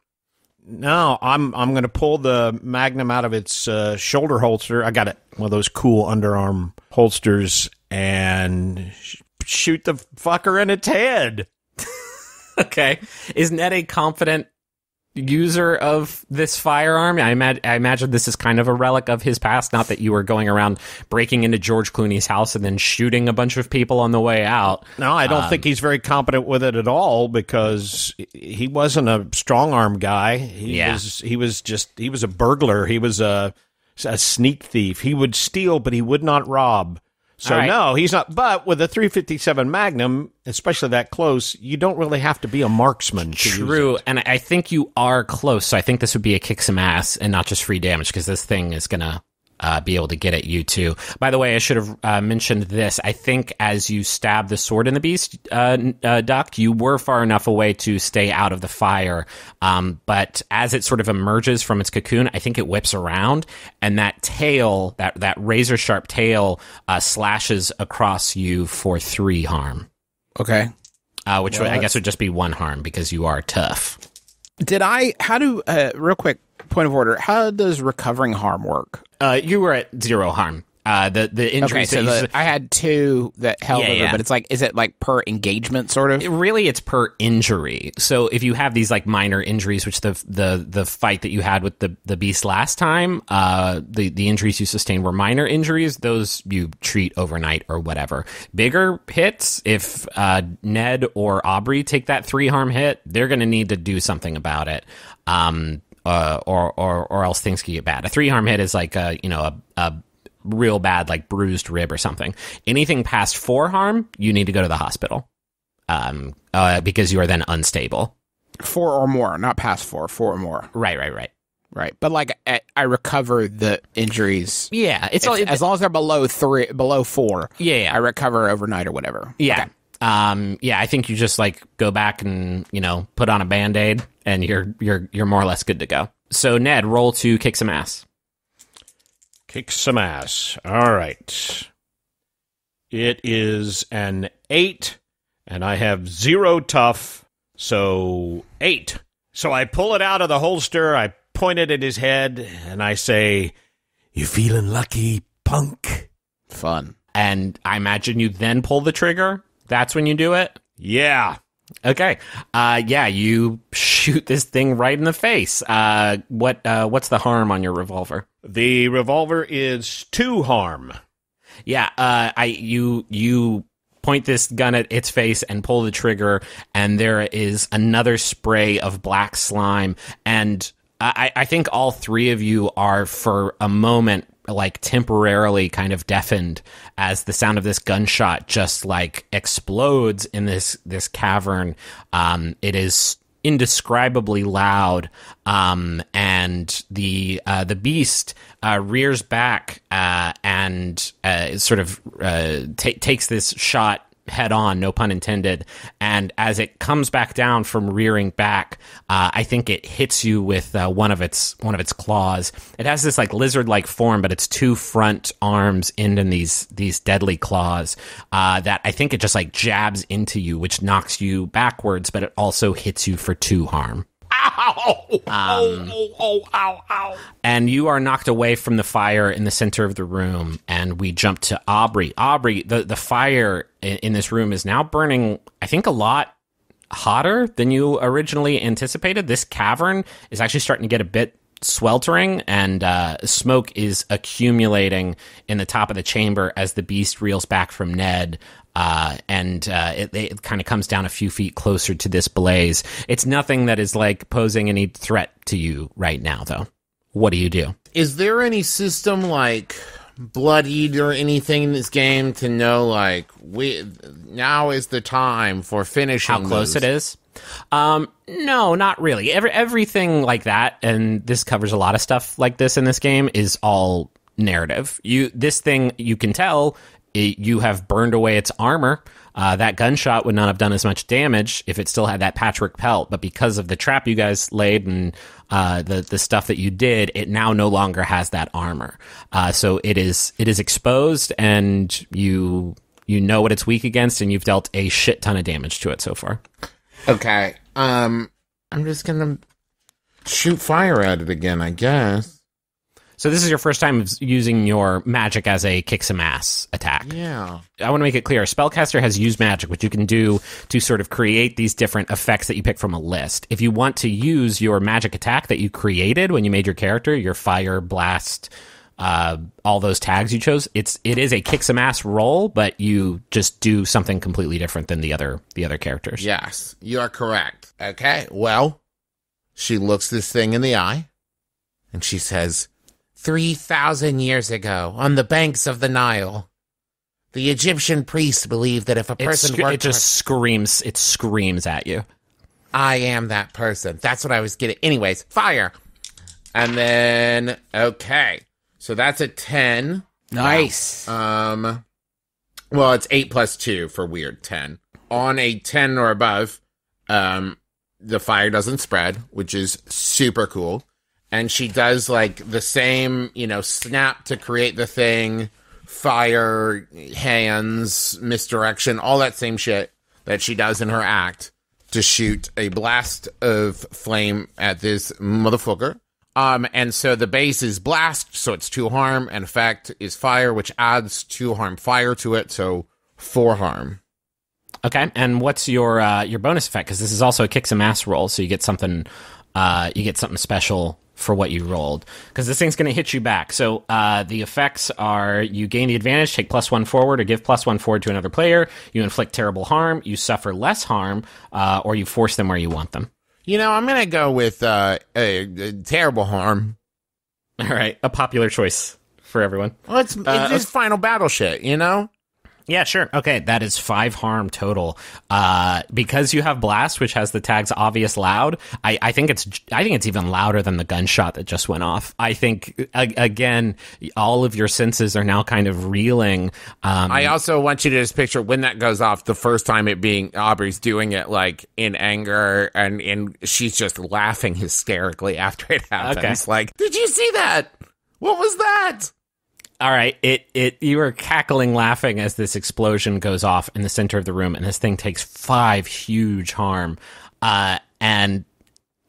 Speaker 5: No, I'm I'm going to pull the Magnum out of its uh, shoulder holster. I got it one of those cool underarm holsters and sh- shoot the fucker in its head.
Speaker 1: Okay. isn't that a confident user of this firearm? I, imag- I imagine this is kind of a relic of his past. Not that you were going around breaking into George Clooney's house and then shooting a bunch of people on the way out.
Speaker 5: No, I don't um, think he's very competent with it at all because he wasn't a strong arm guy. He
Speaker 1: Yeah.
Speaker 5: was he was just he was a burglar. He was a a sneak thief. He would steal, but he would not rob. So
Speaker 1: right.
Speaker 5: no, he's not. But with a 357 Magnum, especially that close, you don't really have to be a marksman. To use
Speaker 1: True, and I think you are close. So I think this would be a kick some ass and not just free damage because this thing is gonna uh, be able to get at you too. By the way, I should have uh, mentioned this. I think as you stab the sword in the beast, uh, uh, Duck, you were far enough away to stay out of the fire. Um, but as it sort of emerges from its cocoon, I think it whips around, and that tail, that that razor sharp tail, uh, slashes across you for three harm.
Speaker 4: Okay.
Speaker 1: Uh, which would, I guess would just be one harm because you are tough.
Speaker 4: Did I? How do? Uh, real quick point of order. How does recovering harm work?
Speaker 1: Uh, you were at zero harm. Uh, the the
Speaker 4: Okay,
Speaker 1: injuries
Speaker 4: so
Speaker 1: that
Speaker 4: the, I had two that held
Speaker 1: Yeah,
Speaker 4: over,
Speaker 1: yeah.
Speaker 4: but it's like, is it like per engagement, sort of?
Speaker 1: It- really it's per injury. So if you have these like minor injuries, which the the the fight that you had with the the beast last time, uh, the the injuries you sustained were minor injuries. Those you treat overnight or whatever. Bigger hits, if uh, Ned or Aubrey take that three harm hit, they're going to need to do something about it. Um, uh, or or or else things can get bad. A three harm hit is like a you know a, a real bad like bruised rib or something. Anything past four harm, you need to go to the hospital um, uh, because you are then unstable.
Speaker 4: Four or more, not past four. Four or more.
Speaker 1: Right, right, right.
Speaker 4: Right, but like I, I recover the injuries.
Speaker 1: Yeah, it's all
Speaker 4: If- as long as they're below three, below four.
Speaker 1: Yeah, yeah.
Speaker 4: I recover overnight or whatever.
Speaker 1: Yeah. Um, yeah, I think you just like go back and, you know, put on a band-aid and you're you're you're more or less good to go. So Ned, roll to kick some ass.
Speaker 5: Kick some ass. All right. It is an eight, and I have zero tough, so eight. So I pull it out of the holster, I point it at his head, and I say, You feeling lucky, punk?
Speaker 4: Fun.
Speaker 1: And I imagine you then pull the trigger. That's when you do it.
Speaker 5: Yeah.
Speaker 1: Okay. Uh yeah, you shoot this thing right in the face. Uh what uh what's the harm on your revolver?
Speaker 5: The revolver is two harm.
Speaker 1: Yeah, uh, I you you point this gun at its face and pull the trigger, and there is another spray of black slime, and I, I think all three of you are for a moment like temporarily kind of deafened as the sound of this gunshot just like explodes in this this cavern. Um, it is indescribably loud, um, and the uh, the beast uh, rears back uh, and uh, sort of uh, ta takes this shot head on, no pun intended. And as it comes back down from rearing back, uh, I think it hits you with uh, one of its one of its claws. It has this like lizard like form, but its two front arms end in these these deadly claws uh, that I think it just like jabs into you, which knocks you backwards, but it also hits you for two harm. Um, and you are knocked away from the fire in the center of the room and we jump to aubrey. Aubrey the, the fire in, in this room is now burning i think a lot hotter than you originally anticipated. This cavern is actually starting to get a bit sweltering and uh, smoke is accumulating in the top of the chamber as the beast reels back from ned uh, and uh, it, it kind of comes down a few feet closer to this blaze. It's nothing that is like posing any threat to you right now, though. What do you do?
Speaker 6: Is there any system like bloodied or anything in this game to know like we now is the time for finishing?
Speaker 1: How close
Speaker 6: those?
Speaker 1: it is? Um, no, not really. Every everything like that, and this covers a lot of stuff like this in this game is all narrative. You this thing you can tell it, you have burned away its armor. Uh, that gunshot would not have done as much damage if it still had that patchwork pelt, but because of the trap you guys laid and uh, the the stuff that you did, it now no longer has that armor. Uh, so it is it is exposed, and you you know what it's weak against, and you've dealt a shit ton of damage to it so far.
Speaker 6: Okay. Um, I'm just gonna shoot fire at it again. I guess.
Speaker 1: So this is your first time using your magic as a kick some ass attack.
Speaker 6: Yeah.
Speaker 1: I want to make it clear. A spellcaster has used magic, which you can do to sort of create these different effects that you pick from a list. If you want to use your magic attack that you created when you made your character, your fire, blast, uh, all those tags you chose, it's it is a kick some ass roll, but you just do something completely different than the other the other characters.
Speaker 6: Yes, you are correct. Okay. Well, she looks this thing in the eye, and she says, 3,000 years ago, on the banks of the Nile, the Egyptian priests believed that if a person
Speaker 1: sc- it just screams. It screams at you.
Speaker 6: I am that person. That's what I was getting. Anyways, fire. And then, okay. So that's a 10.
Speaker 4: Nice.
Speaker 6: Um, well, it's 8 plus 2 for weird 10. On a 10 or above, um, the fire doesn't spread, which is super cool. And she does like the same, you know, snap to create the thing, fire, hands, misdirection, all that same shit that she does in her act to shoot a blast of flame at this motherfucker. Um, and so the base is blast, so it's two harm, and effect is fire, which adds two harm fire to it, so four harm.
Speaker 1: Okay, and what's your uh, your bonus effect? Because this is also a kick some ass roll, so you get something uh, you get something special for what you rolled. Because this thing's going to hit you back. So uh, the effects are: you gain the advantage, take plus one forward, or give plus one forward to another player. You inflict terrible harm, you suffer less harm, uh, or you force them where you want them.
Speaker 6: You know, I'm gonna go with uh, a, a terrible harm.
Speaker 1: All right, a popular choice for everyone.
Speaker 6: Well, it's, it's just final battle shit, you know?
Speaker 1: Yeah, sure. Okay, that is five harm total. Uh, because you have blast, which has the tags obvious loud. I, I think it's I think it's even louder than the gunshot that just went off. I think a- again, all of your senses are now kind of reeling. Um,
Speaker 6: I also want you to just picture when that goes off the first time it being Aubrey's doing it like in anger and and she's just laughing hysterically after it happens. Like, did you see that? What was that?
Speaker 1: All right, it it you are cackling, laughing as this explosion goes off in the center of the room, and this thing takes five huge harm, uh, and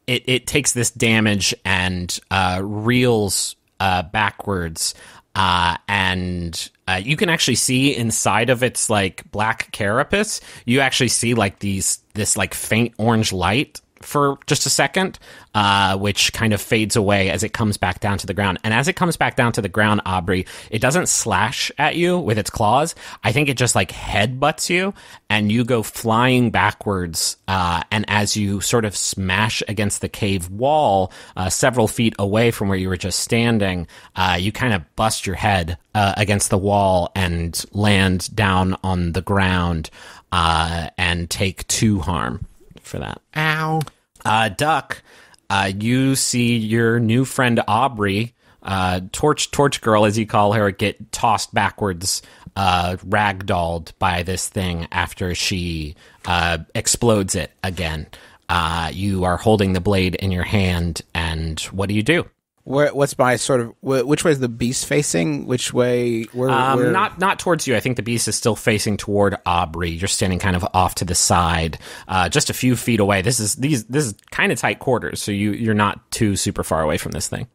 Speaker 1: it it takes this damage and uh, reels uh, backwards, uh, and uh, you can actually see inside of its like black carapace. You actually see like these this like faint orange light for just a second, uh, which kind of fades away as it comes back down to the ground. And as it comes back down to the ground, Aubrey, it doesn't slash at you with its claws. I think it just like headbutts you and you go flying backwards. Uh, and as you sort of smash against the cave wall, uh, several feet away from where you were just standing, uh, you kind of bust your head uh, against the wall and land down on the ground uh, and take two harm for that.
Speaker 6: Ow.
Speaker 1: Uh, Duck, uh, you see your new friend Aubrey, uh, Torch Torch Girl, as you call her, get tossed backwards, uh, ragdolled by this thing after she uh, explodes it again. Uh, you are holding the blade in your hand, and what do you do?
Speaker 4: Where, what's my sort of which way is the beast facing? Which way? Where?
Speaker 1: Um,
Speaker 4: where-
Speaker 1: not not towards you. I think the beast is still facing toward Aubrey. You're standing kind of off to the side, uh, just a few feet away. This is these this is kind of tight quarters, so you you're not too super far away from this thing.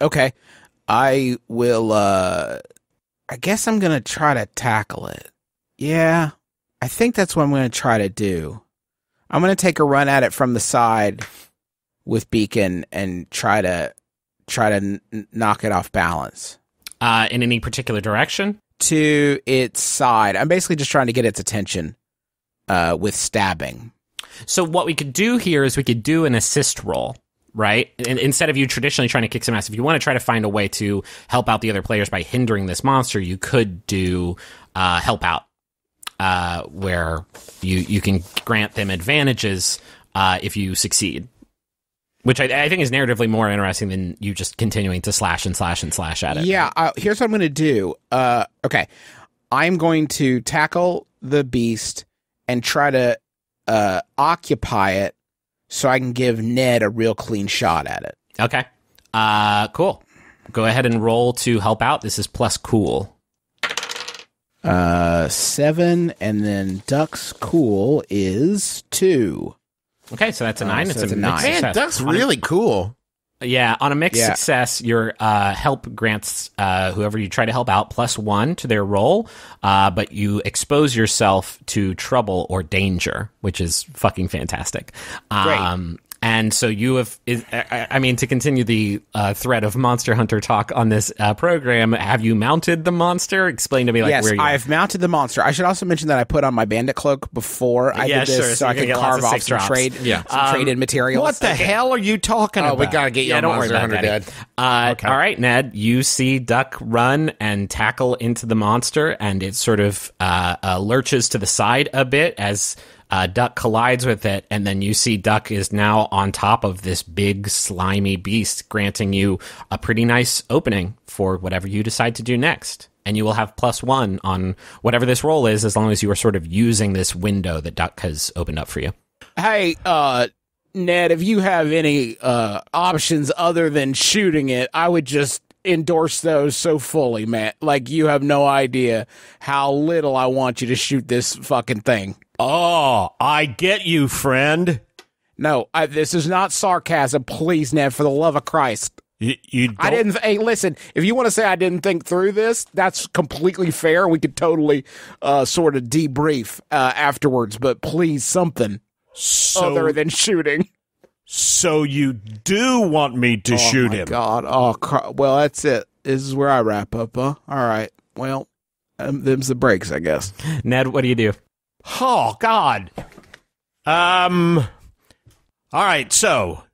Speaker 4: Okay. I will uh I guess I'm going to try to tackle it. Yeah. I think that's what I'm going to try to do. I'm going to take a run at it from the side with beacon and try to try to n- knock it off balance
Speaker 1: Uh, in any particular direction?
Speaker 4: to its side. I'm basically just trying to get its attention uh with stabbing.
Speaker 1: So what we could do here is we could do an assist roll, right? And instead of you traditionally trying to kick some ass, if you want to try to find a way to help out the other players by hindering this monster, you could do uh, help out, uh, where you you can grant them advantages uh, if you succeed. Which I, I think is narratively more interesting than you just continuing to slash and slash and slash at it.
Speaker 4: Yeah, uh, here's what I'm going to do. Uh, okay, I'm going to tackle the beast and try to uh, occupy it so I can give Ned a real clean shot at it.
Speaker 1: Okay. Uh, cool. Go ahead and roll to help out. This is plus cool.
Speaker 4: Uh, seven, and then Duck's cool is two.
Speaker 1: Okay, so that's a nine.
Speaker 4: so
Speaker 1: it's
Speaker 4: it's
Speaker 1: a,
Speaker 4: a nine.
Speaker 6: Man, that's
Speaker 1: On a-
Speaker 6: really cool.
Speaker 1: Yeah, on a mixed
Speaker 4: Yeah.
Speaker 1: success, your uh, help grants uh, whoever you try to help out plus one to their roll, uh, but you expose yourself to trouble or danger, which is fucking fantastic. Um, and so you have, is, I, I mean, to continue the uh, thread of Monster Hunter talk on this uh, program, have you mounted the monster? Explain to me, like,
Speaker 4: yes,
Speaker 1: where you
Speaker 4: I've mounted the monster. I should also mention that I put on my bandit cloak before I
Speaker 1: Yeah,
Speaker 4: did this,
Speaker 1: sure,
Speaker 4: so,
Speaker 1: so
Speaker 4: I could carve off some
Speaker 1: drops.
Speaker 4: trade,
Speaker 6: Yeah.
Speaker 4: some traded materials.
Speaker 5: What the hell are you talking
Speaker 6: Oh,
Speaker 5: about?
Speaker 6: we gotta get you
Speaker 1: Yeah, don't worry
Speaker 6: Monster
Speaker 1: about
Speaker 6: Hunter,
Speaker 1: that.
Speaker 6: Dad.
Speaker 1: Uh, All right, Ned. You see Duck run and tackle into the monster, and it sort of uh, uh, lurches to the side a bit as uh, Duck collides with it, and then you see Duck is now on top of this big slimy beast, granting you a pretty nice opening for whatever you decide to do next. And you will have plus one on whatever this roll is, as long as you are sort of using this window that Duck has opened up for you.
Speaker 4: Hey, uh, Ned, if you have any uh, options other than shooting it, I would just endorse those so fully, man. Like, you have no idea how little I want you to shoot this fucking thing.
Speaker 5: Oh, I get you, friend.
Speaker 4: No, I, this is not sarcasm. Please, Ned, for the love of Christ.
Speaker 5: You, you
Speaker 4: I didn't. Hey, listen. If you want to say I didn't think through this, that's completely fair. We could totally uh, sort of debrief uh, afterwards. But please, something
Speaker 5: so,
Speaker 4: other than shooting.
Speaker 5: so you do want me to shoot
Speaker 4: oh my
Speaker 5: him?
Speaker 4: God. Oh, well, that's it. This is where I wrap up. Huh? All right. Well, um, them's the breaks, I guess.
Speaker 1: Ned, what do you do?
Speaker 5: Oh God. Um. All right. So,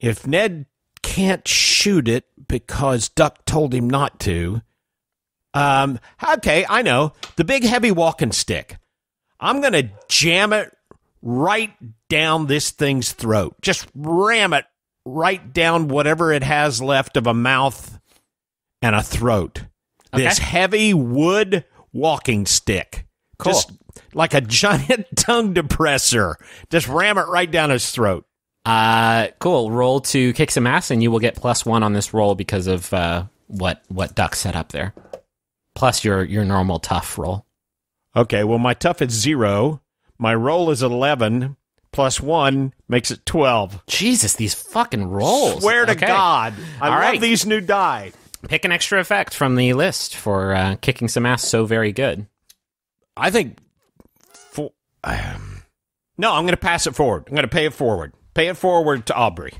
Speaker 5: if Ned can't shoot it because Duck told him not to, Um, okay, I know. The big heavy walking stick. I'm going to jam it right down this thing's throat. Just ram it right down whatever it has left of a mouth and a throat. This heavy wood walking stick.
Speaker 1: Cool.
Speaker 5: Just like a giant tongue depressor. Just ram it right down his throat.
Speaker 1: Uh, cool. Roll to kick some ass, and you will get plus one on this roll because of uh, what what Duck set up there. Plus your your normal tough roll.
Speaker 5: Okay, well, my tough is zero. My roll is 11. Plus one makes it 12.
Speaker 1: Jesus, these fucking rolls.
Speaker 5: Swear to
Speaker 1: Okay.
Speaker 5: God. I
Speaker 1: All
Speaker 5: love
Speaker 1: right.
Speaker 5: these new die.
Speaker 1: Pick an extra effect from the list for uh, kicking some ass. So very good.
Speaker 5: I think. For, um, no, I'm going to pass it forward. I'm going to pay it forward. Pay it forward to Aubrey.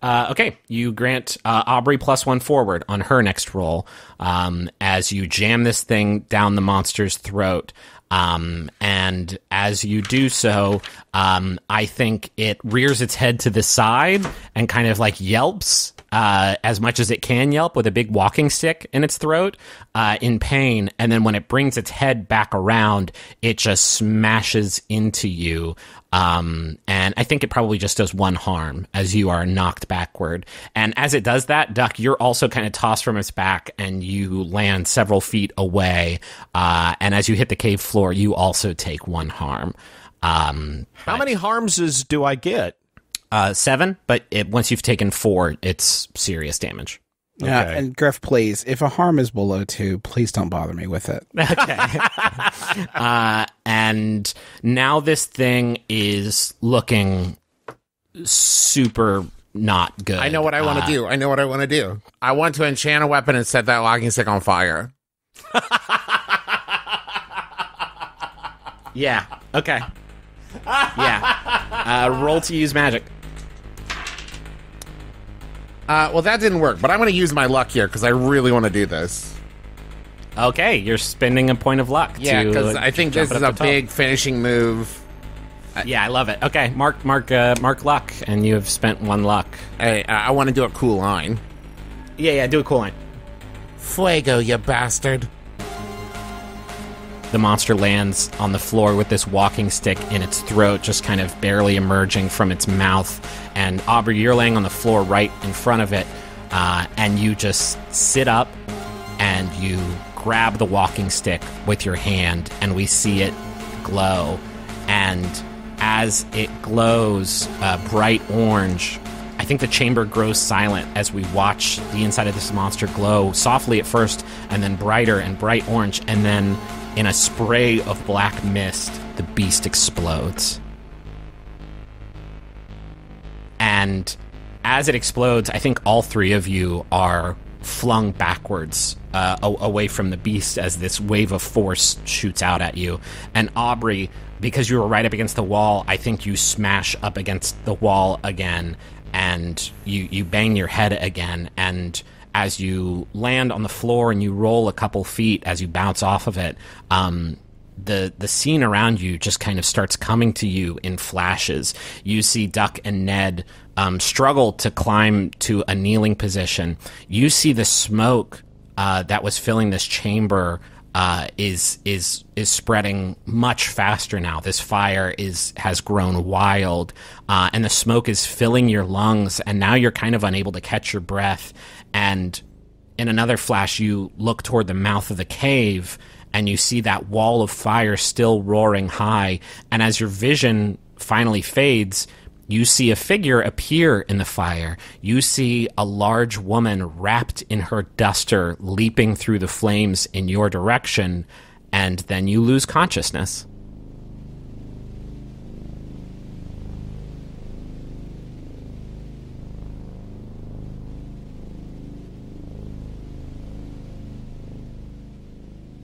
Speaker 1: Uh, okay, you grant uh, Aubrey plus one forward on her next roll um, as you jam this thing down the monster's throat. Um, and as you do so, um, I think it rears its head to the side and kind of like yelps uh, as much as it can yelp with a big walking stick in its throat uh, in pain. And then when it brings its head back around, it just smashes into you. Um, and I think it probably just does one harm as you are knocked backward. And as it does that, Duck, you're also kind of tossed from its back and you land several feet away. Uh, and as you hit the cave floor, you also take one harm. Um,
Speaker 5: How many harmses do I get?
Speaker 1: Uh, seven, but it, once you've taken four, it's serious damage.
Speaker 4: Yeah,
Speaker 5: Okay.
Speaker 4: and Griff, please, if a harm is below two, please don't bother me with it.
Speaker 1: Okay. uh, and now this thing is looking super not good.
Speaker 6: I know what I want to
Speaker 1: Uh,
Speaker 6: do. I know what I want to do. I want to enchant a weapon and set that locking stick on fire.
Speaker 1: Yeah. Okay. yeah. Uh, roll to use magic.
Speaker 6: Uh, well, that didn't work, but I'm going to use my luck here because I really want to do this.
Speaker 1: Okay, you're spending a point of luck.
Speaker 6: Yeah, because I think this is a big finishing move.
Speaker 1: Yeah, I love it. Okay, mark, mark, uh, mark luck, and you have spent one luck.
Speaker 6: Hey, I, I want to do a cool line.
Speaker 1: Yeah, yeah. Do a cool line.
Speaker 6: Fuego, you bastard.
Speaker 1: The monster lands on the floor with this walking stick in its throat, just kind of barely emerging from its mouth. And Aubrey, you're laying on the floor right in front of it, uh, and you just sit up and you grab the walking stick with your hand, and we see it glow. And as it glows uh, bright orange, I think the chamber grows silent as we watch the inside of this monster glow softly at first, and then brighter and bright orange, and then in a spray of black mist, the beast explodes. And as it explodes, I think all three of you are flung backwards uh, away from the beast as this wave of force shoots out at you. And Aubrey, because you were right up against the wall, I think you smash up against the wall again and you, you bang your head again. And as you land on the floor and you roll a couple feet as you bounce off of it, um, the the scene around you just kind of starts coming to you in flashes. You see Duck and Ned um, struggle to climb to a kneeling position. You see the smoke uh, that was filling this chamber uh, is is is spreading much faster now. This fire is has grown wild, uh, and the smoke is filling your lungs, and now you're kind of unable to catch your breath. And in another flash, you look toward the mouth of the cave and you see that wall of fire still roaring high. And as your vision finally fades, you see a figure appear in the fire. You see a large woman wrapped in her duster leaping through the flames in your direction, and then you lose consciousness.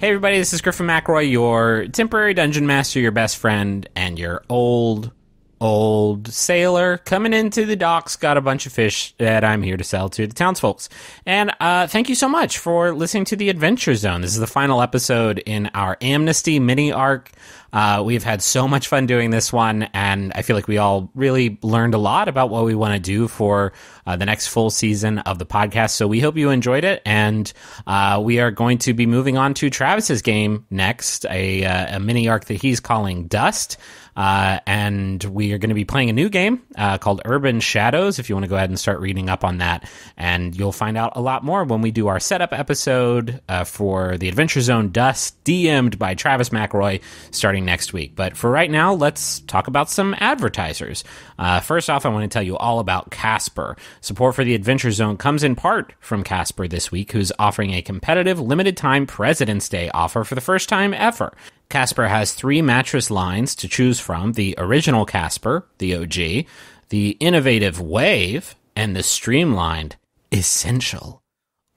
Speaker 1: Hey everybody, this is Griffin McElroy, your temporary dungeon master, your best friend, and your old old sailor coming into the docks, got a bunch of fish that I'm here to sell to the townsfolks. And uh, thank you so much for listening to the Adventure Zone. This is the final episode in our Amnesty mini arc. Uh, we've had so much fun doing this one, and I feel like we all really learned a lot about what we want to do for uh, the next full season of the podcast. So we hope you enjoyed it, and uh, we are going to be moving on to Travis's game next, a, uh, a mini arc that he's calling Dust. Uh, and we are going to be playing a new game uh, called Urban Shadows. If you want to go ahead and start reading up on that, and you'll find out a lot more when we do our setup episode uh, for the Adventure Zone Dust, DM'd by Travis McElroy, starting next week. But for right now, let's talk about some advertisers. Uh, first off, I want to tell you all about Casper. Support for the Adventure Zone comes in part from Casper this week, who's offering a competitive limited time President's Day offer for the first time ever. Casper has three mattress lines to choose from the original Casper, the OG, the innovative Wave, and the streamlined Essential.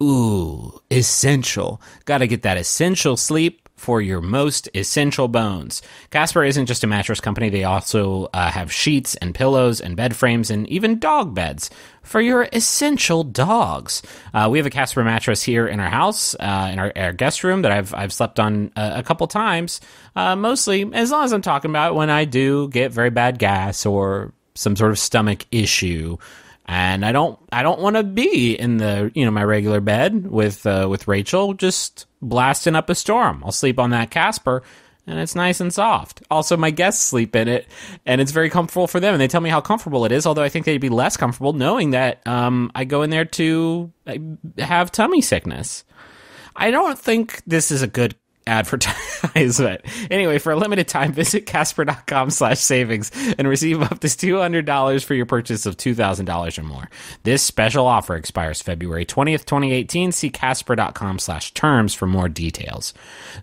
Speaker 1: Ooh, essential. Gotta get that essential sleep for your most essential bones. Casper isn't just a mattress company, they also uh, have sheets and pillows and bed frames and even dog beds for your essential dogs. Uh, we have a Casper mattress here in our house, uh, in our, our, guest room that I've, I've slept on a, a couple times, uh, mostly as long as I'm talking about when I do get very bad gas or some sort of stomach issue and I don't I don't want to be in the you know my regular bed with uh, with Rachel just blasting up a storm. I'll sleep on that Casper and it's nice and soft. Also, my guests sleep in it, and it's very comfortable for them. And they tell me how comfortable it is. Although I think they'd be less comfortable knowing that um, I go in there to uh, have tummy sickness. I don't think this is a good advertisement. anyway, for a limited time, visit casper.com slash savings and receive up to $200 for your purchase of $2,000 or more. This special offer expires February 20th, 2018. See casper.com slash terms for more details.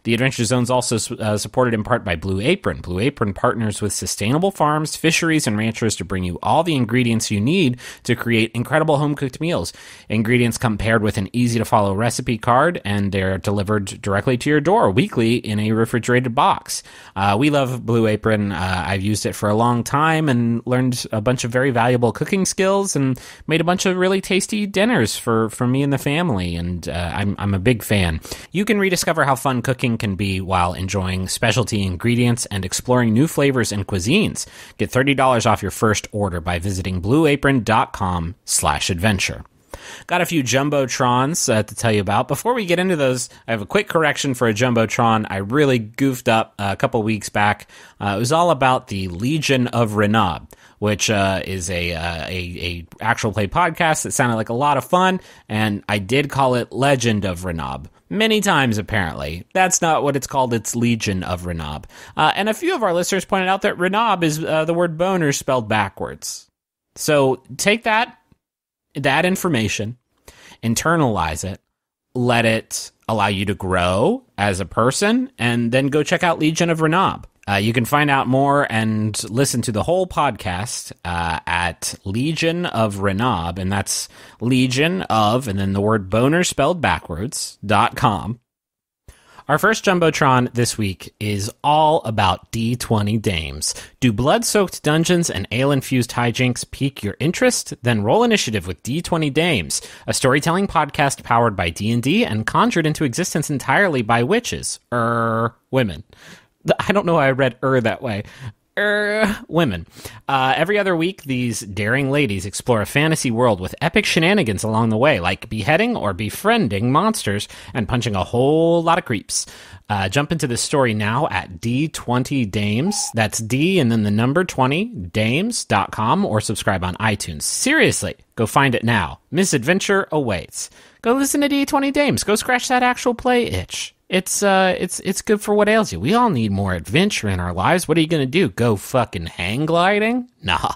Speaker 1: The Adventure Zone is also uh, supported in part by Blue Apron. Blue Apron partners with sustainable farms, fisheries, and ranchers to bring you all the ingredients you need to create incredible home cooked meals. Ingredients come paired with an easy to follow recipe card and they're delivered directly to your door weekly in a refrigerated box. Uh, we love Blue Apron. Uh, I've used it for a long time and learned a bunch of very valuable cooking skills and made a bunch of really tasty dinners for, for me and the family. And uh, I'm, I'm a big fan. You can rediscover how fun cooking can be while enjoying specialty ingredients and exploring new flavors and cuisines. Get $30 off your first order by visiting blueapron.com slash adventure. Got a few Jumbotrons uh, to tell you about. Before we get into those, I have a quick correction for a Jumbotron. I really goofed up uh, a couple weeks back. Uh, it was all about the Legion of Renab, which uh, is a, uh, a, a actual play podcast that sounded like a lot of fun, and I did call it Legend of Renab many times apparently. That's not what it's called. It's Legion of Renab. Uh, and a few of our listeners pointed out that Renab is uh, the word boner spelled backwards. So take that that information, internalize it, let it allow you to grow as a person, and then go check out Legion of Renab. Uh, you can find out more and listen to the whole podcast uh, at Legion of Renab, and that's Legion of, and then the word boner spelled backwards, dot com. Our first Jumbotron this week is all about D20 Dames. Do blood soaked dungeons and ale infused hijinks pique your interest? Then roll initiative with D20 Dames, a storytelling podcast powered by D&D and conjured into existence entirely by witches, er, women. I don't know why I read er that way er, women. Uh, every other week, these daring ladies explore a fantasy world with epic shenanigans along the way, like beheading or befriending monsters and punching a whole lot of creeps. Uh, jump into the story now at D20 Dames. That's D and then the number 20 Dames.com or subscribe on iTunes. Seriously, go find it now. Misadventure awaits. Go listen to D20 Dames. Go scratch that actual play itch. It's uh it's it's good for what ails you. We all need more adventure in our lives. What are you gonna do? Go fucking hang gliding? Nah.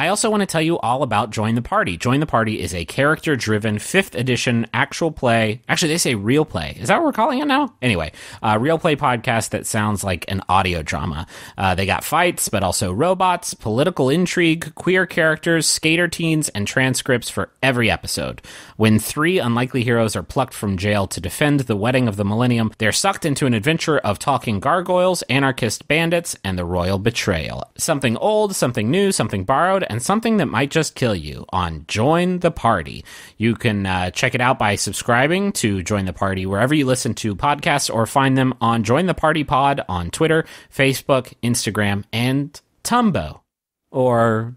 Speaker 1: I also want to tell you all about Join the Party. Join the Party is a character driven 5th edition actual play. Actually, they say real play. Is that what we're calling it now? Anyway, uh, real play podcast that sounds like an audio drama. Uh, they got fights, but also robots, political intrigue, queer characters, skater teens, and transcripts for every episode. When three unlikely heroes are plucked from jail to defend the wedding of the millennium, they're sucked into an adventure of talking gargoyles, anarchist bandits, and the royal betrayal. Something old, something new, something borrowed, and something that might just kill you on Join the Party. You can uh, check it out by subscribing to Join the Party wherever you listen to podcasts or find them on Join the Party Pod on Twitter, Facebook, Instagram, and Tumbo or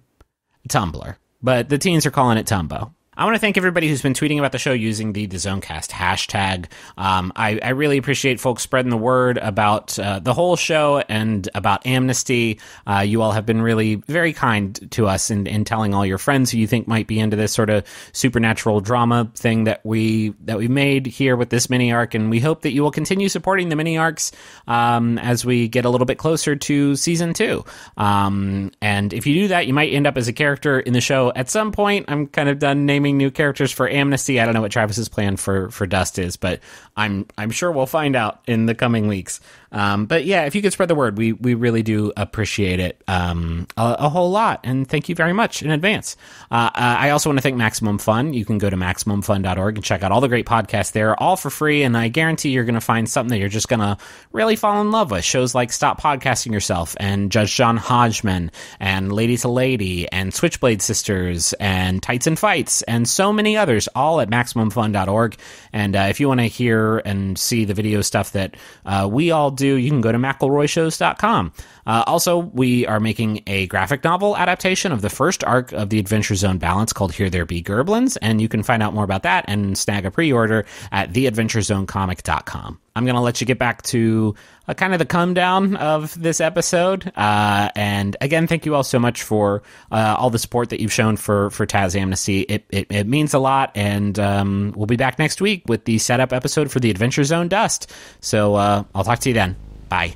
Speaker 1: Tumblr. But the teens are calling it Tumbo. I want to thank everybody who's been tweeting about the show using the DAZNcast hashtag. Um, I, I, really appreciate folks spreading the word about uh, the whole show and about Amnesty. Uh, you all have been really very kind to us in, in telling all your friends who you think might be into this sort of supernatural drama thing that we that we made here with this mini arc, and we hope that you will continue supporting the mini arcs um, as we get a little bit closer to season two. Um, and if you do that, you might end up as a character in the show at some point. I'm kind of done naming naming new characters for Amnesty. I don't know what Travis's plan for for Dust is, but I'm I'm sure we'll find out in the coming weeks. Um, but yeah, if you could spread the word, we we really do appreciate it um, a, a, whole lot, and thank you very much in advance. Uh, uh, I also want to thank Maximum Fun. You can go to maximumfun.org and check out all the great podcasts there, all for free, and I guarantee you're going to find something that you're just going to really fall in love with. Shows like Stop Podcasting Yourself and Judge John Hodgman and Lady to Lady and Switchblade Sisters and Tights and Fights and so many others, all at maximumfun.org. And uh, if you want to hear and see the video stuff that uh, we all do do, you can go to McElroyShows.com. Uh, also, we are making a graphic novel adaptation of the first arc of the Adventure Zone balance called Here There Be Gerblins, and you can find out more about that and snag a pre order at theadventurezonecomic.com. I'm going to let you get back to uh, kind of the come down of this episode. Uh, and again, thank you all so much for uh, all the support that you've shown for, for Taz Amnesty. It, it, it means a lot. And um, we'll be back next week with the setup episode for the Adventure Zone Dust. So uh, I'll talk to you then. Bye.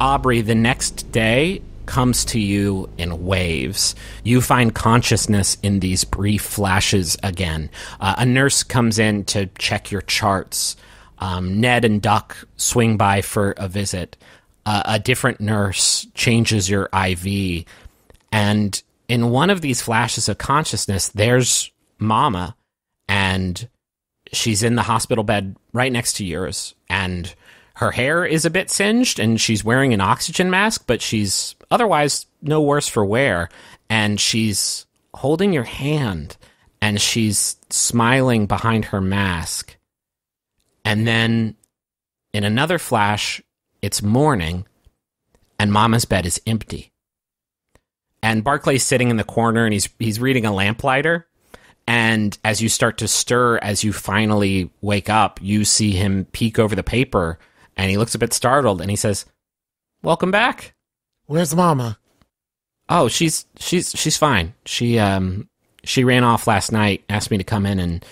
Speaker 1: Aubrey, the next day, comes to you in waves. You find consciousness in these brief flashes again. Uh, a nurse comes in to check your charts. Um, Ned and Duck swing by for a visit. Uh, a different nurse changes your IV. And in one of these flashes of consciousness, there's Mama, and she's in the hospital bed right next to yours. And her hair is a bit singed and she's wearing an oxygen mask, but she's otherwise no worse for wear. And she's holding your hand and she's smiling behind her mask. And then in another flash, it's morning and Mama's bed is empty. And Barclay's sitting in the corner and he's he's reading a lamplighter. And as you start to stir, as you finally wake up, you see him peek over the paper and he looks a bit startled and he says, "Welcome back."
Speaker 2: Where's Mama?
Speaker 1: Oh, she's she's she's fine. She um she ran off last night, asked me to come in and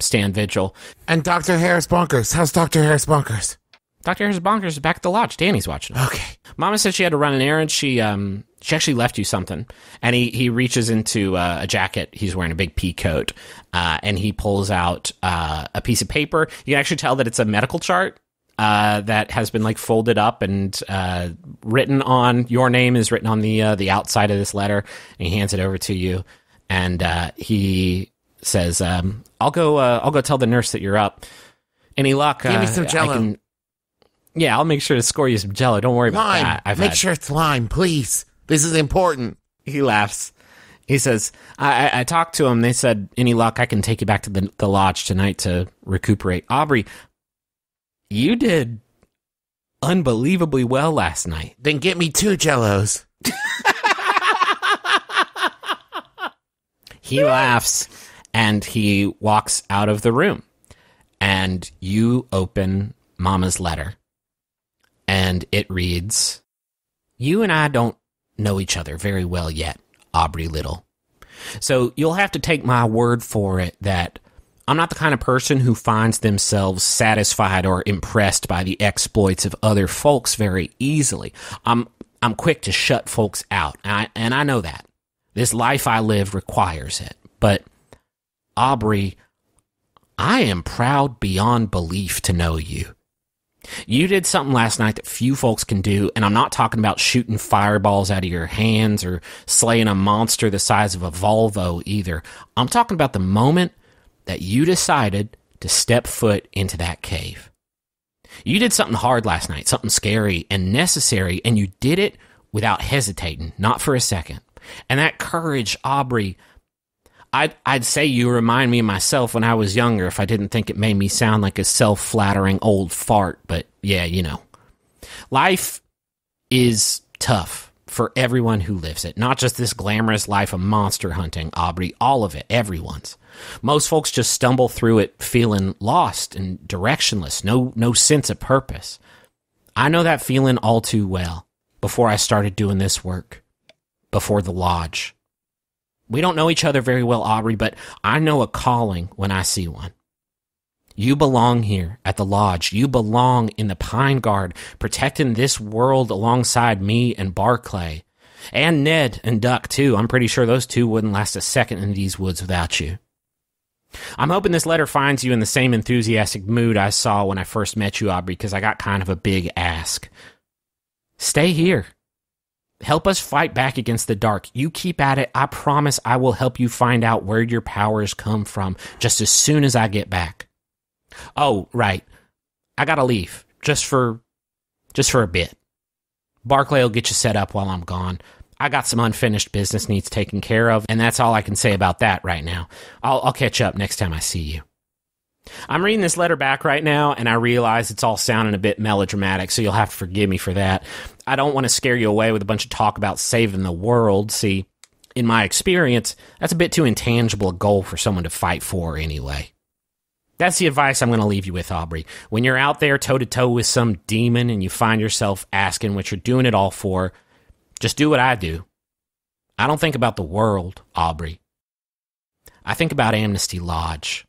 Speaker 1: stand vigil.
Speaker 2: And Dr. Harris Bonkers. How's Dr. Harris Bonkers?
Speaker 1: Dr. Harris Bonkers is back at the lodge. Danny's watching. Him.
Speaker 2: Okay.
Speaker 1: Mama said she had to run an errand. She um she actually left you something. And he he reaches into uh, a jacket. He's wearing a big pea coat. Uh, and he pulls out uh, a piece of paper. You can actually tell that it's a medical chart uh, that has been like folded up and uh, written on your name is written on the uh, the outside of this letter. And he hands it over to you, and uh, he says, um, "I'll go. Uh, I'll go tell the nurse that you're up. Any luck?
Speaker 2: Give me some Jello.
Speaker 1: Can, yeah, I'll make sure to score you some Jello. Don't worry
Speaker 2: lime.
Speaker 1: about that.
Speaker 2: I've make had, sure it's lime, please. This is important."
Speaker 1: He laughs. He says, I, I, I, talked to him. They said, any luck, I can take you back to the, the lodge tonight to recuperate. Aubrey, you did unbelievably well last night.
Speaker 2: Then get me two jellos.
Speaker 1: he laughs and he walks out of the room. And you open Mama's letter. And it reads You and I don't know each other very well yet, Aubrey Little. So you'll have to take my word for it that I'm not the kind of person who finds themselves satisfied or impressed by the exploits of other folks very easily. I'm I'm quick to shut folks out, and I, and I know that. This life I live requires it. But Aubrey, I am proud beyond belief to know you. You did something last night that few folks can do, and I'm not talking about shooting fireballs out of your hands or slaying a monster the size of a Volvo either. I'm talking about the moment that you decided to step foot into that cave. You did something hard last night, something scary and necessary, and you did it without hesitating, not for a second. And that courage, Aubrey, I'd, I'd say you remind me of myself when I was younger if I didn't think it made me sound like a self flattering old fart. But yeah, you know. Life is tough for everyone who lives it. Not just this glamorous life of monster hunting, Aubrey, all of it, everyone's. Most folks just stumble through it feeling lost and directionless, no no sense of purpose. I know that feeling all too well before I started doing this work, before the lodge. We don't know each other very well, Aubrey, but I know a calling when I see one. You belong here at the lodge. You belong in the Pine Guard, protecting this world alongside me and Barclay. And Ned and Duck, too. I'm pretty sure those two wouldn't last a second in these woods without you. I'm hoping this letter finds you in the same enthusiastic mood I saw when I first met you, Aubrey, because I got kind of a big ask. Stay here. Help us fight back against the dark. You keep at it. I promise I will help you find out where your powers come from just as soon as I get back. Oh, right. I gotta leave. Just for just for a bit. Barclay will get you set up while I'm gone. I got some unfinished business needs taken care of, and that's all I can say about that right now. I'll, I'll catch up next time I see you. I'm reading this letter back right now, and I realize it's all sounding a bit melodramatic, so you'll have to forgive me for that. I don't want to scare you away with a bunch of talk about saving the world. See, in my experience, that's a bit too intangible a goal for someone to fight for anyway. That's the advice I'm going to leave you with, Aubrey. When you're out there toe to toe with some demon and you find yourself asking what you're doing it all for, just do what I do. I don't think about the world, Aubrey. I think about Amnesty Lodge.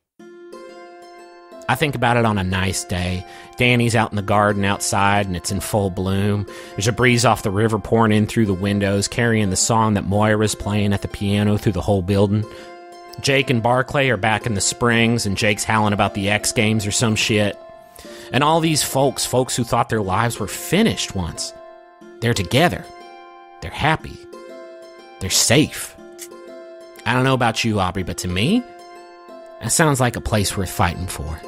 Speaker 1: I think about it on a nice day. Danny's out in the garden outside and it's in full bloom. There's a breeze off the river pouring in through the windows, carrying the song that Moira's playing at the piano through the whole building. Jake and Barclay are back in the springs, and Jake's howling about the X Games or some shit. And all these folks, folks who thought their lives were finished once, they're together. They're happy. They're safe. I don't know about you, Aubrey, but to me, that sounds like a place worth fighting for.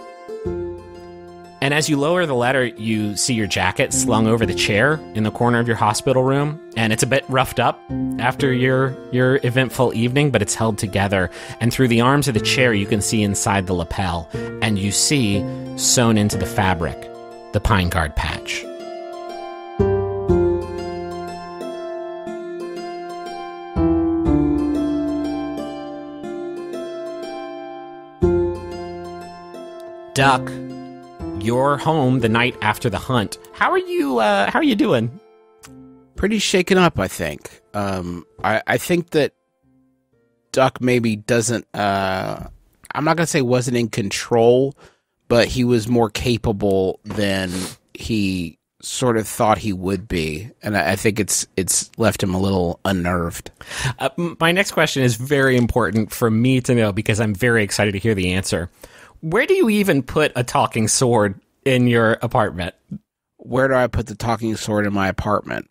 Speaker 1: And as you lower the letter, you see your jacket slung over the chair in the corner of your hospital room, and it's a bit roughed up after your your eventful evening, but it's held together. And through the arms of the chair, you can see inside the lapel, and you see sewn into the fabric the pine guard patch. Duck you're home the night after the hunt. How are you? Uh, how are you doing?
Speaker 4: Pretty shaken up, I think. Um, I, I think that Duck maybe doesn't. Uh, I'm not gonna say wasn't in control, but he was more capable than he sort of thought he would be, and I, I think it's it's left him a little unnerved.
Speaker 1: Uh, my next question is very important for me to know because I'm very excited to hear the answer where do you even put a talking sword in your apartment?
Speaker 4: Where do I put the talking sword in my apartment?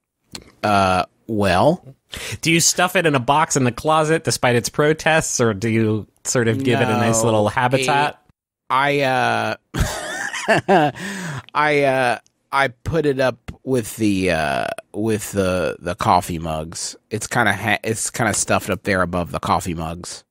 Speaker 4: Uh, well,
Speaker 1: do you stuff it in a box in the closet despite its protests, or do you sort of give no, it a nice little habitat?
Speaker 4: It, I uh, I uh, I put it up with the uh, with the the coffee mugs. It's kind of ha- it's kind of stuffed up there above the coffee mugs.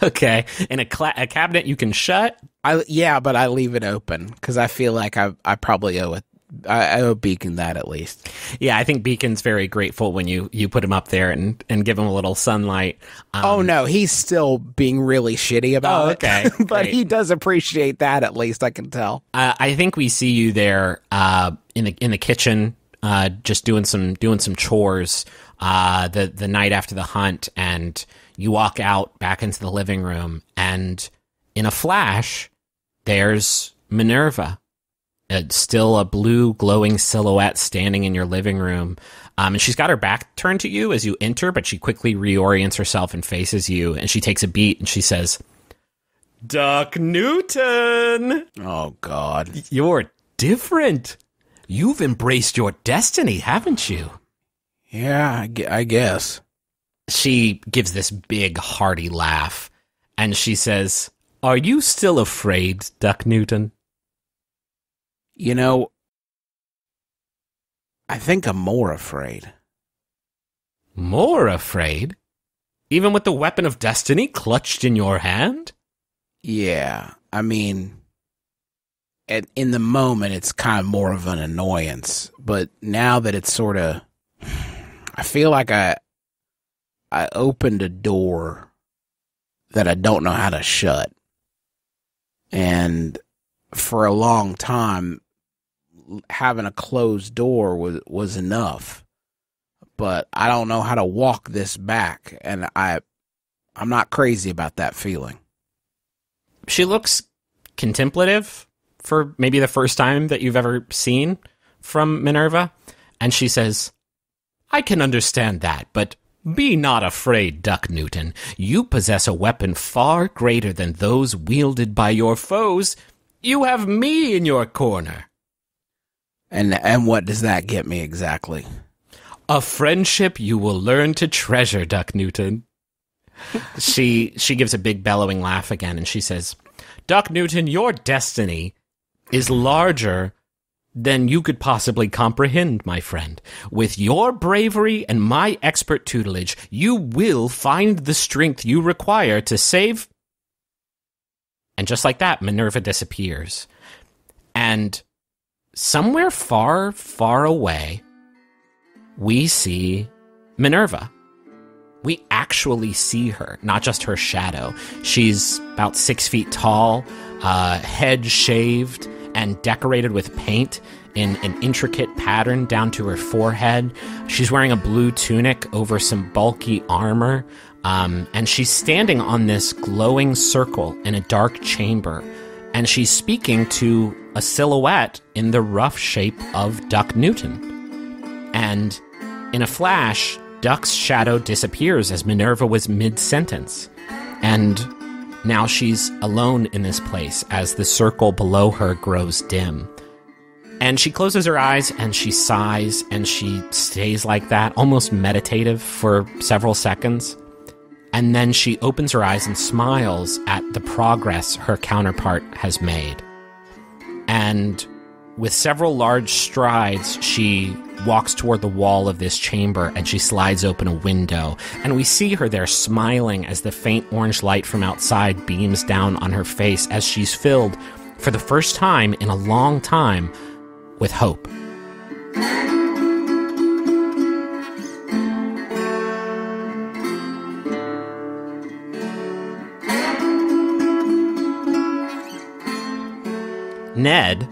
Speaker 1: Okay, in a, cla- a cabinet you can shut.
Speaker 4: I yeah, but I leave it open because I feel like I I probably owe it. I, I owe Beacon that at least.
Speaker 1: Yeah, I think Beacon's very grateful when you you put him up there and and give him a little sunlight.
Speaker 4: Um, oh no, he's still being really shitty about
Speaker 1: oh, okay,
Speaker 4: it. but he does appreciate that at least. I can tell.
Speaker 1: Uh, I think we see you there uh, in the in the kitchen, uh, just doing some doing some chores. Uh, the the night after the hunt and you walk out back into the living room and in a flash, there's Minerva. It's still a blue glowing silhouette standing in your living room. Um, and she's got her back turned to you as you enter, but she quickly reorients herself and faces you. And she takes a beat and she says, Duck Newton,
Speaker 4: Oh God.
Speaker 1: you're different. You've embraced your destiny, haven't you?
Speaker 4: Yeah, I I guess.
Speaker 1: She gives this big, hearty laugh and she says, Are you still afraid, Duck Newton?
Speaker 4: You know, I think I'm more afraid.
Speaker 1: More afraid? Even with the weapon of destiny clutched in your hand?
Speaker 4: Yeah, I mean, at, in the moment, it's kind of more of an annoyance, but now that it's sort of, I feel like I, I opened a door that I don't know how to shut, and for a long time, having a closed door was was enough, but I don't know how to walk this back, and I, I'm not crazy about that feeling.
Speaker 1: She looks contemplative for maybe the first time that you've ever seen from Minerva. And she says, I can understand that, but be not afraid, Duck Newton. You possess a weapon far greater than those wielded by your foes. You have me in your corner.
Speaker 4: And and what does that get me exactly?
Speaker 1: A friendship you will learn to treasure, Duck Newton. she she gives a big bellowing laugh again and she says, Duck Newton, your destiny is larger than you could possibly comprehend, my friend. With your bravery and my expert tutelage, you will find the strength you require to save. And just like that, Minerva disappears. And somewhere far, far away, we see Minerva. We actually see her, not just her shadow. She's about six feet tall, uh, head shaved, and decorated with paint in an intricate pattern down to her forehead. She's wearing a blue tunic over some bulky armor, um, and she's standing on this glowing circle in a dark chamber. And she's speaking to a silhouette in the rough shape of Duck Newton. And in a flash, Duck's shadow disappears as Minerva was mid sentence. And now she's alone in this place as the circle below her grows dim. And she closes her eyes and she sighs and she stays like that, almost meditative for several seconds. And then she opens her eyes and smiles at the progress her counterpart has made. And with several large strides, she walks toward the wall of this chamber and she slides open a window. And we see her there smiling as the faint orange light from outside beams down on her face as she's filled, for the first time in a long time, with hope. Ned,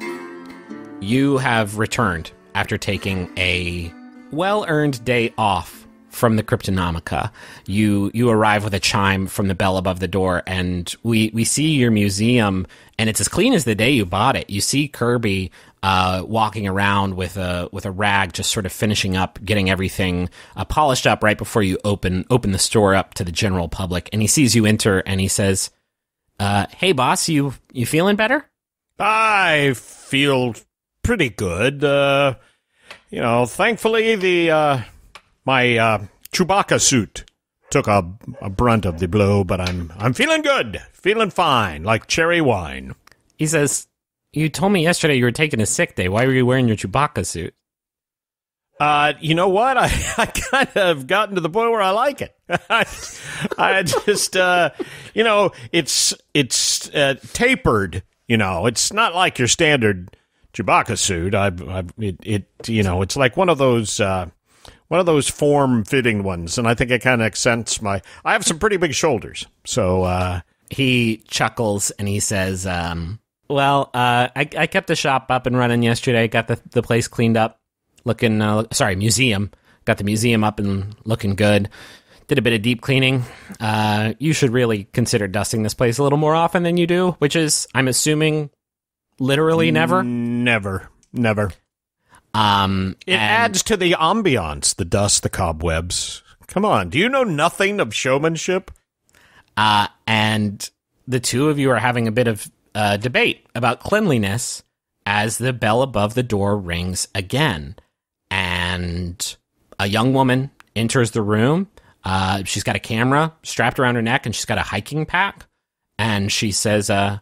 Speaker 1: you have returned after taking a well-earned day off from the Cryptonomica. You you arrive with a chime from the bell above the door, and we we see your museum, and it's as clean as the day you bought it. You see Kirby uh, walking around with a with a rag, just sort of finishing up, getting everything uh, polished up right before you open open the store up to the general public. And he sees you enter, and he says, uh, "Hey, boss, you you feeling better?"
Speaker 5: I feel pretty good. Uh, you know, thankfully the uh, my uh, Chewbacca suit took a, a brunt of the blow, but I'm I'm feeling good, feeling fine, like cherry wine.
Speaker 1: He says, You told me yesterday you were taking a sick day. Why were you wearing your Chewbacca suit?
Speaker 5: Uh, you know what? I, I kind of gotten to the point where I like it. I, I just, uh, you know, it's it's uh, tapered. You know, it's not like your standard Chewbacca suit. I, I it, it, you know, it's like one of those, uh, one of those form-fitting ones, and I think it kind of accents my. I have some pretty big shoulders, so uh,
Speaker 1: He chuckles and he says, um, Well, uh, I, I kept the shop up and running yesterday. Got the, the place cleaned up, looking, uh, sorry, museum. Got the museum up and looking good. did a bit of deep cleaning. Uh, you should really consider dusting this place a little more often than you do, which is, I'm assuming, literally never.
Speaker 5: Never. Never.
Speaker 1: Um,
Speaker 5: It
Speaker 1: and-
Speaker 5: adds to the ambiance, the dust, the cobwebs. Come on. Do you know nothing of showmanship?
Speaker 1: uh, and the two of you are having a bit of uh, debate about cleanliness as the bell above the door rings again, and a young woman enters the room. Uh, she's got a camera strapped around her neck, and she's got a hiking pack. And she says, uh,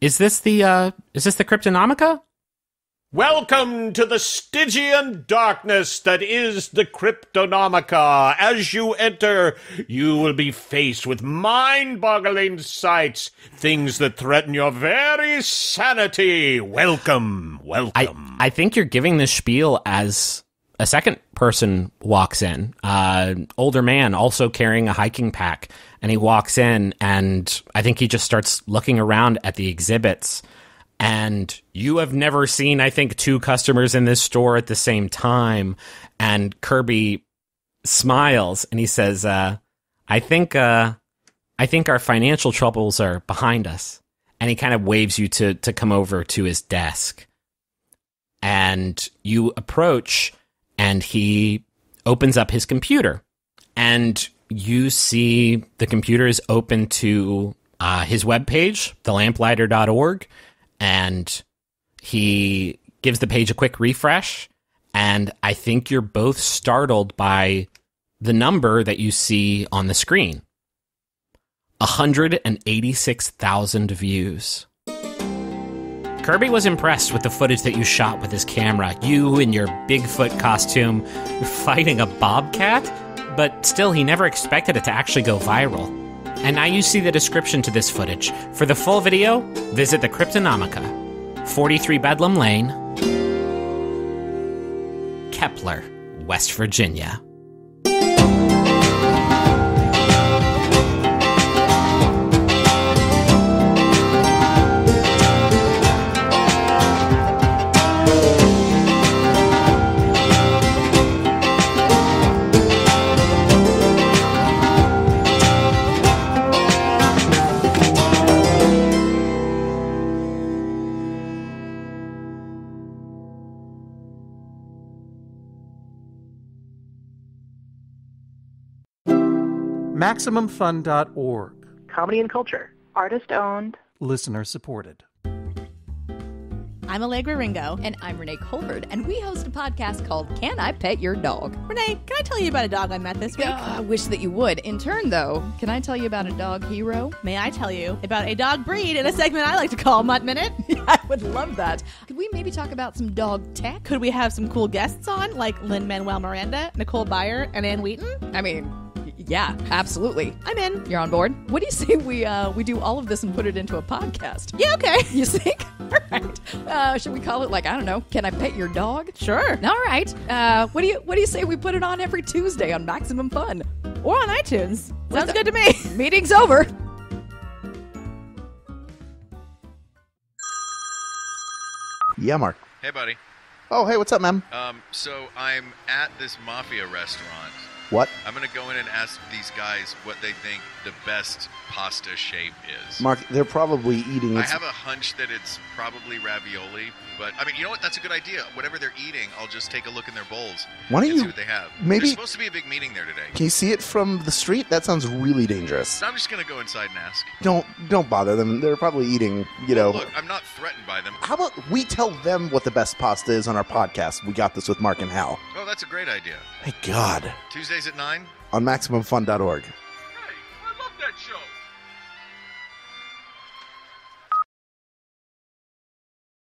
Speaker 1: "Is this the uh, is this the Cryptonomica?"
Speaker 5: Welcome to the Stygian darkness that is the Cryptonomica. As you enter, you will be faced with mind boggling sights, things that threaten your very sanity. Welcome, welcome.
Speaker 1: I. I think you're giving this spiel as a second person walks in, uh, older man also carrying a hiking pack, and he walks in, and I think he just starts looking around at the exhibits. And you have never seen, I think, two customers in this store at the same time. And Kirby smiles and he says, uh, "I think, uh, I think our financial troubles are behind us." And he kind of waves you to to come over to his desk and you approach and he opens up his computer. And you see the computer is open to uh, his webpage thelamplighter.org and he gives the page a quick refresh. And i think you're both startled by the number that you see on the screen. 186000 views Kirby was impressed with the footage that you shot with his camera. You in your Bigfoot costume fighting a bobcat, but still, he never expected it to actually go viral. And now you see the description to this footage. For the full video, visit the Cryptonomica, 43 Bedlam Lane, Kepler, West Virginia.
Speaker 8: MaximumFun.org.
Speaker 9: Comedy and culture. Artist owned.
Speaker 8: Listener supported.
Speaker 10: I'm Allegra Ringo.
Speaker 11: And I'm Renee Colbert, and we host a podcast called Can I Pet Your Dog?
Speaker 10: Renee, can I tell you about a dog I met this week?
Speaker 11: Uh, I wish that you would. In turn, though, can I tell you about a dog hero?
Speaker 10: May I tell you about a dog breed in a segment I like to call Mutt Minute?
Speaker 11: I would love that. Could we maybe talk about some dog tech?
Speaker 10: Could we have some cool guests on, like Lin-Manuel Miranda, Nicole Byer, and Ann Wheaton?
Speaker 11: I mean, y- yeah, absolutely.
Speaker 10: I'm in.
Speaker 11: You're on board. What do you say we uh, we do all of this and put it into a podcast?
Speaker 10: Yeah, okay.
Speaker 11: You think? All right. Uh, should we call it like I don't know? Can I pet your dog?
Speaker 10: Sure.
Speaker 11: All right. Uh, what do you What do you say we put it on every Tuesday on Maximum Fun?
Speaker 10: Or on iTunes. Sounds good to me.
Speaker 11: Meeting's over.
Speaker 12: Yeah, Mark.
Speaker 13: Hey, buddy.
Speaker 12: Oh, hey, what's up, man?
Speaker 13: Um, so I'm at this mafia restaurant.
Speaker 12: What?
Speaker 13: I'm gonna go in and ask these guys what they think the best pasta shape is.
Speaker 12: Mark, they're probably eating
Speaker 13: I have a hunch that it's probably ravioli, but I mean, you know what? That's a good idea. Whatever they're eating, I'll just take a look in their bowls.
Speaker 12: Why don't
Speaker 13: and
Speaker 12: you-
Speaker 13: see what they have?
Speaker 12: maybe-
Speaker 13: There's supposed to be a big meeting there today.
Speaker 12: Can you see it from the street? That sounds really dangerous.
Speaker 13: I'm just gonna go inside and ask.
Speaker 12: Don't don't bother them. They're probably eating, you know.
Speaker 13: Look, I'm not threatened by them.
Speaker 12: How about we tell them what the best pasta is on our podcast? We got this with Mark and Hal.
Speaker 13: That's a great idea.
Speaker 12: Thank God.
Speaker 13: Tuesdays at nine.
Speaker 12: On MaximumFun.org.